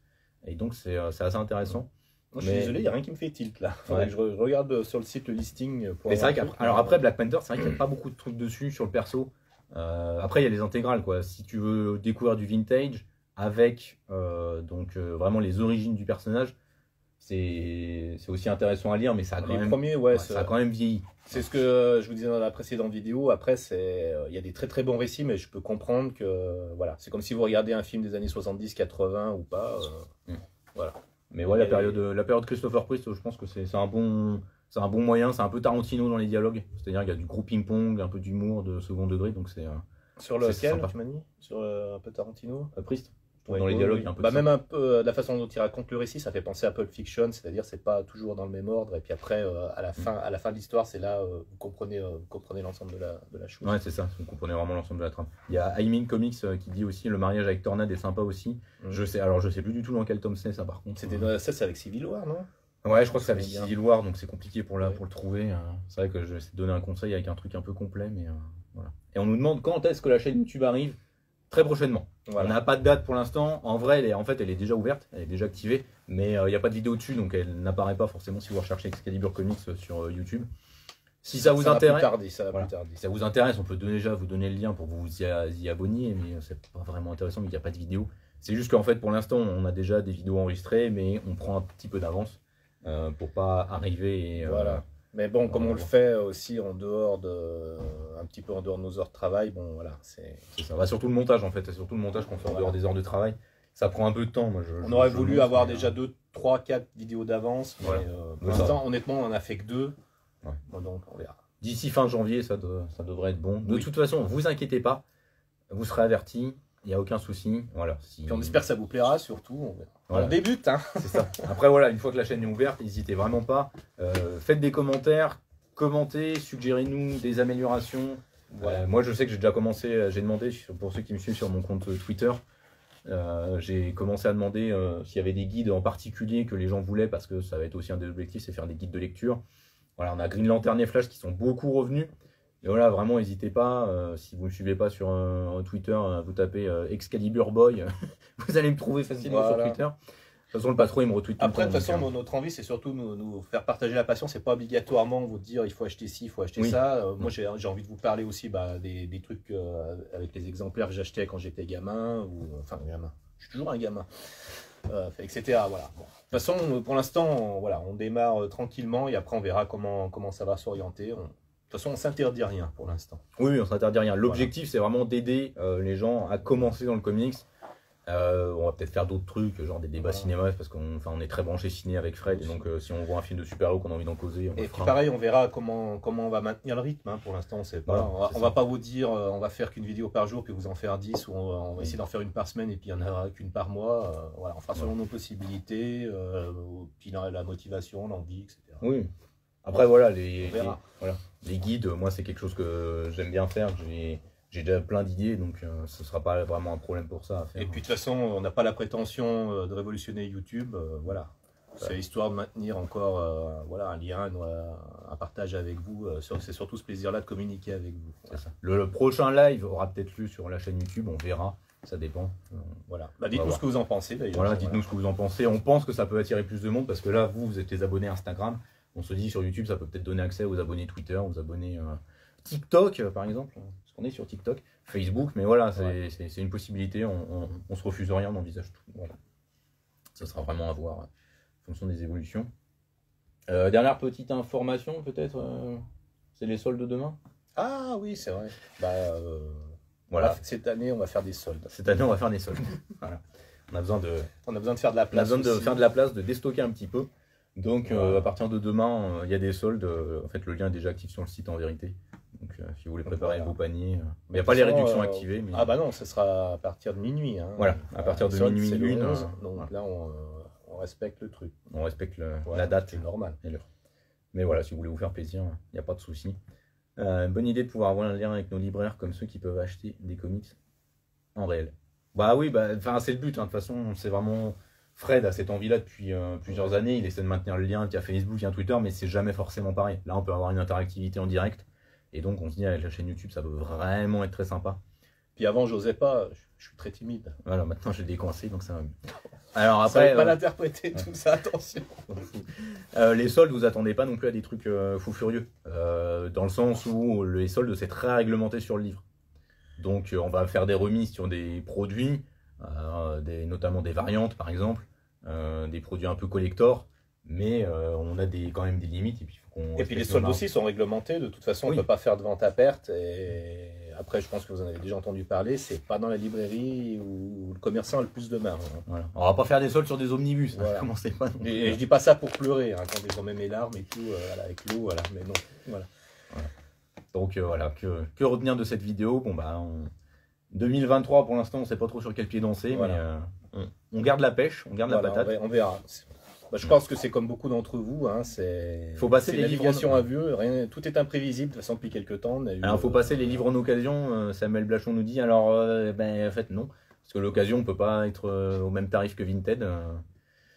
Et donc c'est euh, assez intéressant. Moi, je suis mais- désolé, il n'y a rien qui me fait tilt là. Faudrait Ouais. que je re- regarde euh, sur le site le listing. Pour Mais c'est vrai qu'après, alors après Black Panther, c'est vrai qu'il n'y a pas beaucoup de trucs dessus sur le perso. Euh, après il y a les intégrales quoi. Si tu veux découvrir du vintage avec euh, donc euh, vraiment les origines du personnage, c'est aussi intéressant à lire, mais ça a quand les même premiers, ouais, ça a quand même vieilli. c'est ce que euh, je vous disais dans la précédente vidéo. Après, c'est, euh, il y a des très très bons récits, mais je peux comprendre que euh, voilà, c'est comme si vous regardez un film des années 70, 80 ou pas. euh, Mais ouais, la période, la période Christopher Priest, je pense que c'est un bon, c'est un bon moyen. C'est un peu Tarantino dans les dialogues. C'est-à-dire qu'il y a du gros ping-pong, un peu d'humour de second degré, donc c'est Sur lequel, tu m'as dit? Sur un peu Tarantino? Priest. Ouais, dans les dialogues, oui. il y a un peu bah, ça. même un peu euh, la façon dont il raconte le récit, ça fait penser à Pulp Fiction, c'est-à-dire c'est pas toujours dans le même ordre. Et puis après, euh, à la fin, à la fin de l'histoire, c'est là euh, vous comprenez, euh, vous comprenez l'ensemble de la, de la chose. Ouais, c'est ça, vous comprenez vraiment l'ensemble de la trame. Il y a Aimin Comics euh, qui dit aussi le mariage avec Tornade est sympa aussi. Mm. Je sais, alors je sais plus du tout dans quel tome c'est ça par contre. C'était dans- ça, c'est avec Civil War, non? Ouais, je crois que c'est bien. Civil War, donc c'est compliqué pour, Ouais. pour le trouver. euh. C'est vrai que je vais essayer de donner un conseil avec un truc un peu complet, mais euh, voilà. Et on nous demande quand est-ce que la chaîne YouTube arrive? Très prochainement. On n'a pas de date pour l'instant. En vrai, elle est, en fait, elle est déjà ouverte, elle est déjà activée, mais euh, il n'y a pas de vidéo dessus, donc elle n'apparaît pas forcément si vous recherchez Excalibur Comics euh, sur euh, YouTube. Si ça vous intéresse, ça Voilà. ça vous on peut déjà vous donner le lien pour vous y, y abonner, mais euh, c'est pas vraiment intéressant, mais il n'y a pas de vidéo. C'est juste qu'en fait, pour l'instant, on a déjà des vidéos enregistrées, mais on prend un petit peu d'avance. euh, pour pas arriver et. euh, Voilà. Mais bon, comme on le fait aussi en dehors de, un petit peu en dehors de nos heures de travail, bon voilà, c'est. ça. Bah, surtout le montage en fait, c'est surtout le montage qu'on fait en Voilà. dehors des heures de travail. Ça prend un peu de temps. Moi, je, On je- aurait je voulu monte, avoir mais, déjà euh, deux, trois, quatre vidéos d'avance, mais Ouais. euh, pour l'instant, honnêtement, on en a fait que deux. Ouais. Bon, donc on verra. D'ici fin janvier, ça, de- ça devrait être bon. De Oui. toute façon, vous inquiétez pas, vous serez avertis, il n'y a aucun souci. Voilà. Si... Puis on espère que ça vous plaira, surtout. On, verra. Voilà. on débute, hein. C'est ça. Après, voilà, une fois que la chaîne est ouverte, n'hésitez vraiment pas. Euh, faites des commentaires, commentez, suggérez-nous des améliorations. Voilà. Euh, moi, je sais que j'ai déjà commencé, euh, j'ai demandé, pour ceux qui me suivent sur mon compte Twitter, euh, j'ai commencé à demander s'il y avait des guides en particulier que les gens voulaient, parce que ça va être aussi un des objectifs, c'est faire des guides de lecture. Voilà, on a Green Lantern et Flash qui sont beaucoup revenus. Et voilà, vraiment, n'hésitez pas. euh, si vous ne me suivez pas sur euh, Twitter, euh, vous tapez euh, Excalibur Boy, vous allez me trouver facilement Voilà. sur Twitter. De toute façon, le patron, il me retweet tout Après, de le toute temps. façon, donc, euh, no- notre envie, c'est surtout nous, nous faire partager la passion. C'est pas obligatoirement vous dire il faut acheter ci, il faut acheter Oui. ça. Moi, j'ai envie de vous parler aussi bah, des, des trucs avec les exemplaires que j'achetais quand j'étais gamin, ou enfin gamin. Je suis toujours un gamin, Euh, etc. Voilà. Bon. De toute façon, pour l'instant, on- voilà, on démarre tranquillement et après on verra comment comment ça va s'orienter. On- De toute façon, on s'interdit rien pour l'instant. Oui, on s'interdit rien. L'objectif, c'est vraiment d'aider euh, les gens à commencer dans le comics. Euh, on va peut-être faire d'autres trucs, genre des débats cinéma, parce qu'on enfin, on est très branché ciné avec Fred. Et donc, euh, si on voit un film de super-héros qu'on a envie d'en causer, on Et puis pareil, on verra comment, comment on va maintenir le rythme. hein. Pour l'instant, on sait pas. Voilà, on, va, on va pas vous dire euh, on va faire qu'une vidéo par jour, puis vous en faire 10, ou on, va- on va essayer d'en faire une par semaine, et puis il n'y en aura qu'une par mois. Voilà, on fera selon nos possibilités, puis la, la motivation, l'envie, etc. Oui. Après, voilà, les, On les, verra. voilà, les guides, moi, c'est quelque chose que j'aime bien faire. J'ai j'ai déjà plein d'idées, donc euh, ce sera pas vraiment un problème pour ça à faire. Et puis de toute façon, on n'a pas la prétention euh, de révolutionner YouTube. euh, voilà. C'est Ouais. histoire de maintenir encore voilà, un lien, un partage avec vous. C'est surtout ce plaisir-là de communiquer avec vous. Ça. Le, le prochain live aura peut-être lieu sur la chaîne YouTube, on verra. Ça dépend. Voilà. Bah, Dites-nous ce que vous en pensez d'ailleurs. Voilà, dites-nous ce que vous en pensez. On pense que ça peut attirer plus de monde parce que là, vous, vous êtes les abonnés Instagram. On se dit sur YouTube, ça peut peut-être donner accès aux abonnés Twitter, aux abonnés euh, TikTok, euh, par exemple. Parce qu'on est sur TikTok, Facebook, mais voilà, c'est Ouais. une possibilité. On, on, on se refuse rien, on envisage tout. Voilà. Ça sera vraiment à voir euh, en fonction des évolutions. Euh, dernière petite information, peut-être, euh, c'est les soldes de demain? Ah oui, c'est vrai. Bah, euh, Voilà. là, cette année, on va faire des soldes. Cette année, on va faire des soldes. voilà. On a besoin de, On a besoin de faire de la On a place. besoin de aussi. faire de la place, de déstocker un petit peu. Donc euh, à partir de demain, euh, il y a des soldes. Euh, en fait, le lien est déjà actif sur le site en vérité. Donc si vous voulez préparer Voilà. vos paniers, il n'y a pas les réductions activées. Mais... Ah bah non, ce sera à partir de minuit. hein. Voilà, à partir de minuit une, 11, donc voilà. là, on, on respecte le truc. On respecte le- Voilà, la date C'est normal. et l'heure. Mais voilà, si vous voulez vous faire plaisir, il n'y a pas de souci. Euh, bonne idée de pouvoir avoir un lien avec nos libraires comme ceux qui peuvent acheter des comics en réel. Bah oui, bah, c'est le but. hein. De toute façon, c'est vraiment. Fred a cette envie-là depuis euh, plusieurs années. Il essaie de maintenir le lien via Facebook, via Twitter, mais c'est jamais forcément pareil. Là, on peut avoir une interactivité en direct. Et donc, on se dit avec la chaîne YouTube, ça peut vraiment être très sympa. Puis avant, j'osais pas. Je, suis très timide. Voilà, maintenant, je l'ai décoincé, donc ça va mieux. Alors Après, après, mal euh, interpréter tout ça, attention. Euh, les soldes, vous attendez pas non plus à des trucs euh, fous furieux. Euh, dans le sens où les soldes, c'est très réglementé sur le livre. Donc, on va faire des remises sur des produits, euh, des, notamment des variantes par exemple, euh, des produits un peu collector, mais euh, on a des, quand même des limites. Et puis, faut Et puis les soldes marges. aussi sont réglementés. De toute façon, on Oui. ne peut pas faire de vente à perte. Et après, je pense que vous en avez déjà entendu parler. C'est pas dans la librairie où le commerçant a le plus de marge. hein. Voilà. On va pas faire des soldes sur des omnibus. hein. Voilà. Commencez pas. non plus. Et, et je dis pas ça pour pleurer, hein, quand ils ont même mes larmes et tout, euh, voilà, avec l'eau, voilà. Mais non, voilà. Donc euh, voilà, que, que retenir de cette vidéo? Bon bah, on- 2023 pour l'instant, on sait pas trop sur quel pied danser, Voilà. mais euh, on, on garde la pêche, on garde Voilà, la patate. on verra-. Bah, je pense que c'est comme beaucoup d'entre vous, hein, c'est Faut passer les livres en- à vue, rien, tout est imprévisible de toute façon depuis quelques temps. On a eu, Alors, faut euh, passer les livres en occasion. euh, Samuel Blachon nous dit alors, euh, ben, en fait, non. Parce que l'occasion, on peut pas être euh, au même tarif que Vinted.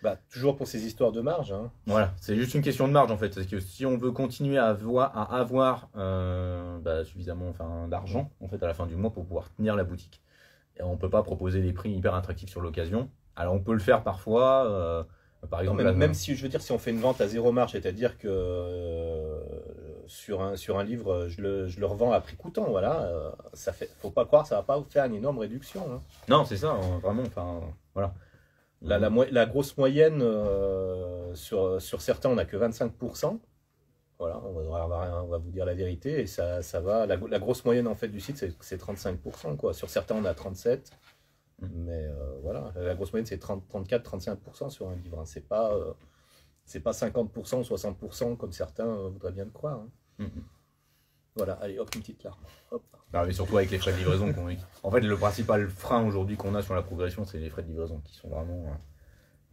Bah, toujours pour ces histoires de marge. Hein. voilà, c'est juste une question de marge en fait. C'est que si on veut continuer à avoir, à avoir euh, bah, suffisamment enfin, d'argent en fait à la fin du mois pour pouvoir tenir la boutique, et on peut pas proposer des prix hyper attractifs sur l'occasion. Alors, on peut le faire parfois. euh, par Non, exemple, même, si je veux dire, si on fait une vente à zéro marge, c'est-à-dire que euh, sur, un, sur un livre, je le, je le revends à prix coûtant, voilà, ça fait, faut pas croire, ça va pas vous faire une énorme réduction. hein. Non, c'est ça, hein, vraiment. Enfin, voilà. La, la, grosse moyenne, euh, sur, sur certains, on n'a que 25%. Voilà, on va, on va vous dire la vérité. Et ça, ça va. La, grosse moyenne en fait du site, c'est- c'est 35%. Quoi. Sur certains, on a 37%. Mm. Mais euh, voilà, la grosse moyenne, c'est 30, 34-35% sur un livre. hein. C'est pas, euh, pas 50% ou 60% comme certains voudraient bien le croire. hein. Mhm. Voilà, allez, hop, une petite larme. Hop. Non, mais surtout avec les frais de livraison. qu'on- En fait, le principal frein aujourd'hui qu'on a sur la progression, c'est les frais de livraison qui sont vraiment, euh,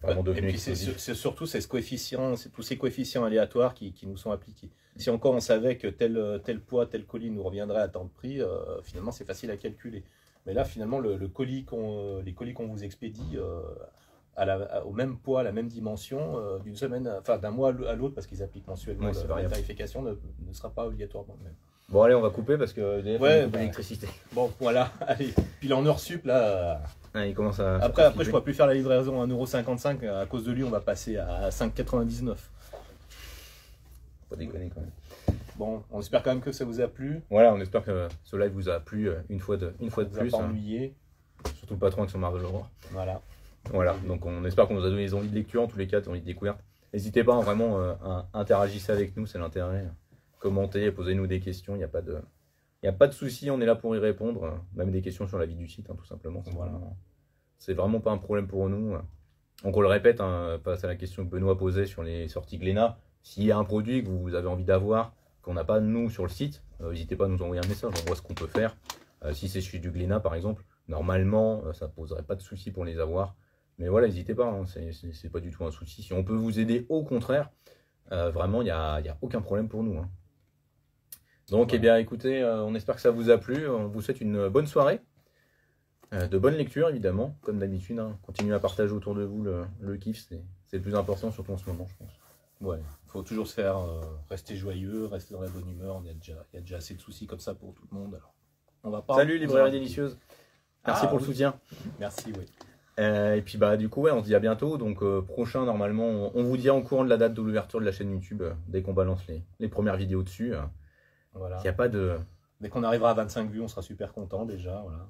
vraiment Et devenus puis c'est surtout c'est ce coefficient, c'est tous ces coefficients aléatoires qui, qui nous sont appliqués. Si encore on savait que tel, tel poids, tel colis nous reviendrait à tant de prix, euh, finalement c'est facile à calculer. Mais là finalement le, le colis qu'on, les colis qu'on vous expédie euh, à la- à- au même poids, à la même dimension, euh, d'une semaine, enfin d'un mois à l'autre parce qu'ils appliquent mensuellement le- la variable. tarification ne, ne sera pas obligatoirement le même. Bon, allez, on va couper parce que DF, Ouais, on coupe bah. l'électricité. Bon voilà, allez. Puis en heure sup là. Ah, il commence à. Après, après je pourrais plus faire la livraison à 1,55€ à cause de lui on va passer à 5,99€. Pas déconner quand même. Bon, on espère quand même que ça vous a plu. Voilà, on espère que ce live vous a plu euh, une fois de, une fois de vous plus. pas hein. ennuyé. Surtout le patron avec son Marvel Horror. Voilà. Voilà, donc on espère qu'on vous a donné des envies de lecture, en tous les cas, des envies de découverte. N'hésitez pas, hein, vraiment, euh, à interagissez avec nous, c'est l'intérêt. Commentez, posez-nous des questions, il n'y a pas de... Il n'y a pas de souci, on est là pour y répondre, même des questions sur la vie du site, hein, tout simplement. C'est Voilà. vraiment, c'est vraiment pas un problème pour nous. Donc on le répète, hein, face à la question que Benoît posait sur les sorties Glénat, s'il y a un produit que vous avez envie d'avoir, qu'on n'a pas nous sur le site, euh, n'hésitez pas à nous envoyer un message, on voit ce qu'on peut faire. Euh, si c'est celui du Glénat par exemple, normalement euh, ça poserait pas de souci pour les avoir. Mais voilà, n'hésitez pas, hein, c'est- pas du tout un souci. Si on peut vous aider, au contraire, vraiment, il n'y a, y a aucun problème pour nous. Donc, eh bien, écoutez, euh, on espère que ça vous a plu. On vous souhaite une bonne soirée. Euh, de bonnes lectures, évidemment, comme d'habitude. hein. Continuez à partager autour de vous le, le kiff, c'est le plus important, surtout en ce moment, je pense. Ouais. faut toujours se faire euh, rester joyeux, rester dans la bonne humeur. Il y a déjà, il y a déjà assez de soucis comme ça pour tout le monde. Alors, on va pas. Salut, librairie délicieuse. Merci Ah, pour le soutien. Merci, oui. Euh, et puis bah du coup ouais, on se dit à bientôt. Donc euh, prochain normalement, on, on vous dit en courant de la date de l'ouverture de la chaîne YouTube euh, dès qu'on balance les, les premières vidéos dessus. Voilà. Il a pas de. Dès qu'on arrivera à 25 vues, on sera super content déjà. Voilà.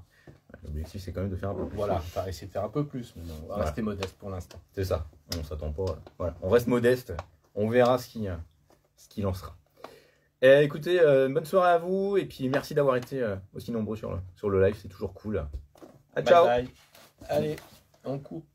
L'objectif c'est quand même de faire un peu plus. Voilà. On va essayer de faire un peu plus, mais on va Voilà. rester modeste pour l'instant. C'est ça. On s'attend pas. Voilà. On reste modeste. On verra ce qui, ce qu'il en sera. Eh, écoutez, euh, bonne soirée à vous et puis merci d'avoir été euh, aussi nombreux sur le, sur le live. C'est toujours cool. À ciao. Bye bye. Allez, on coupe.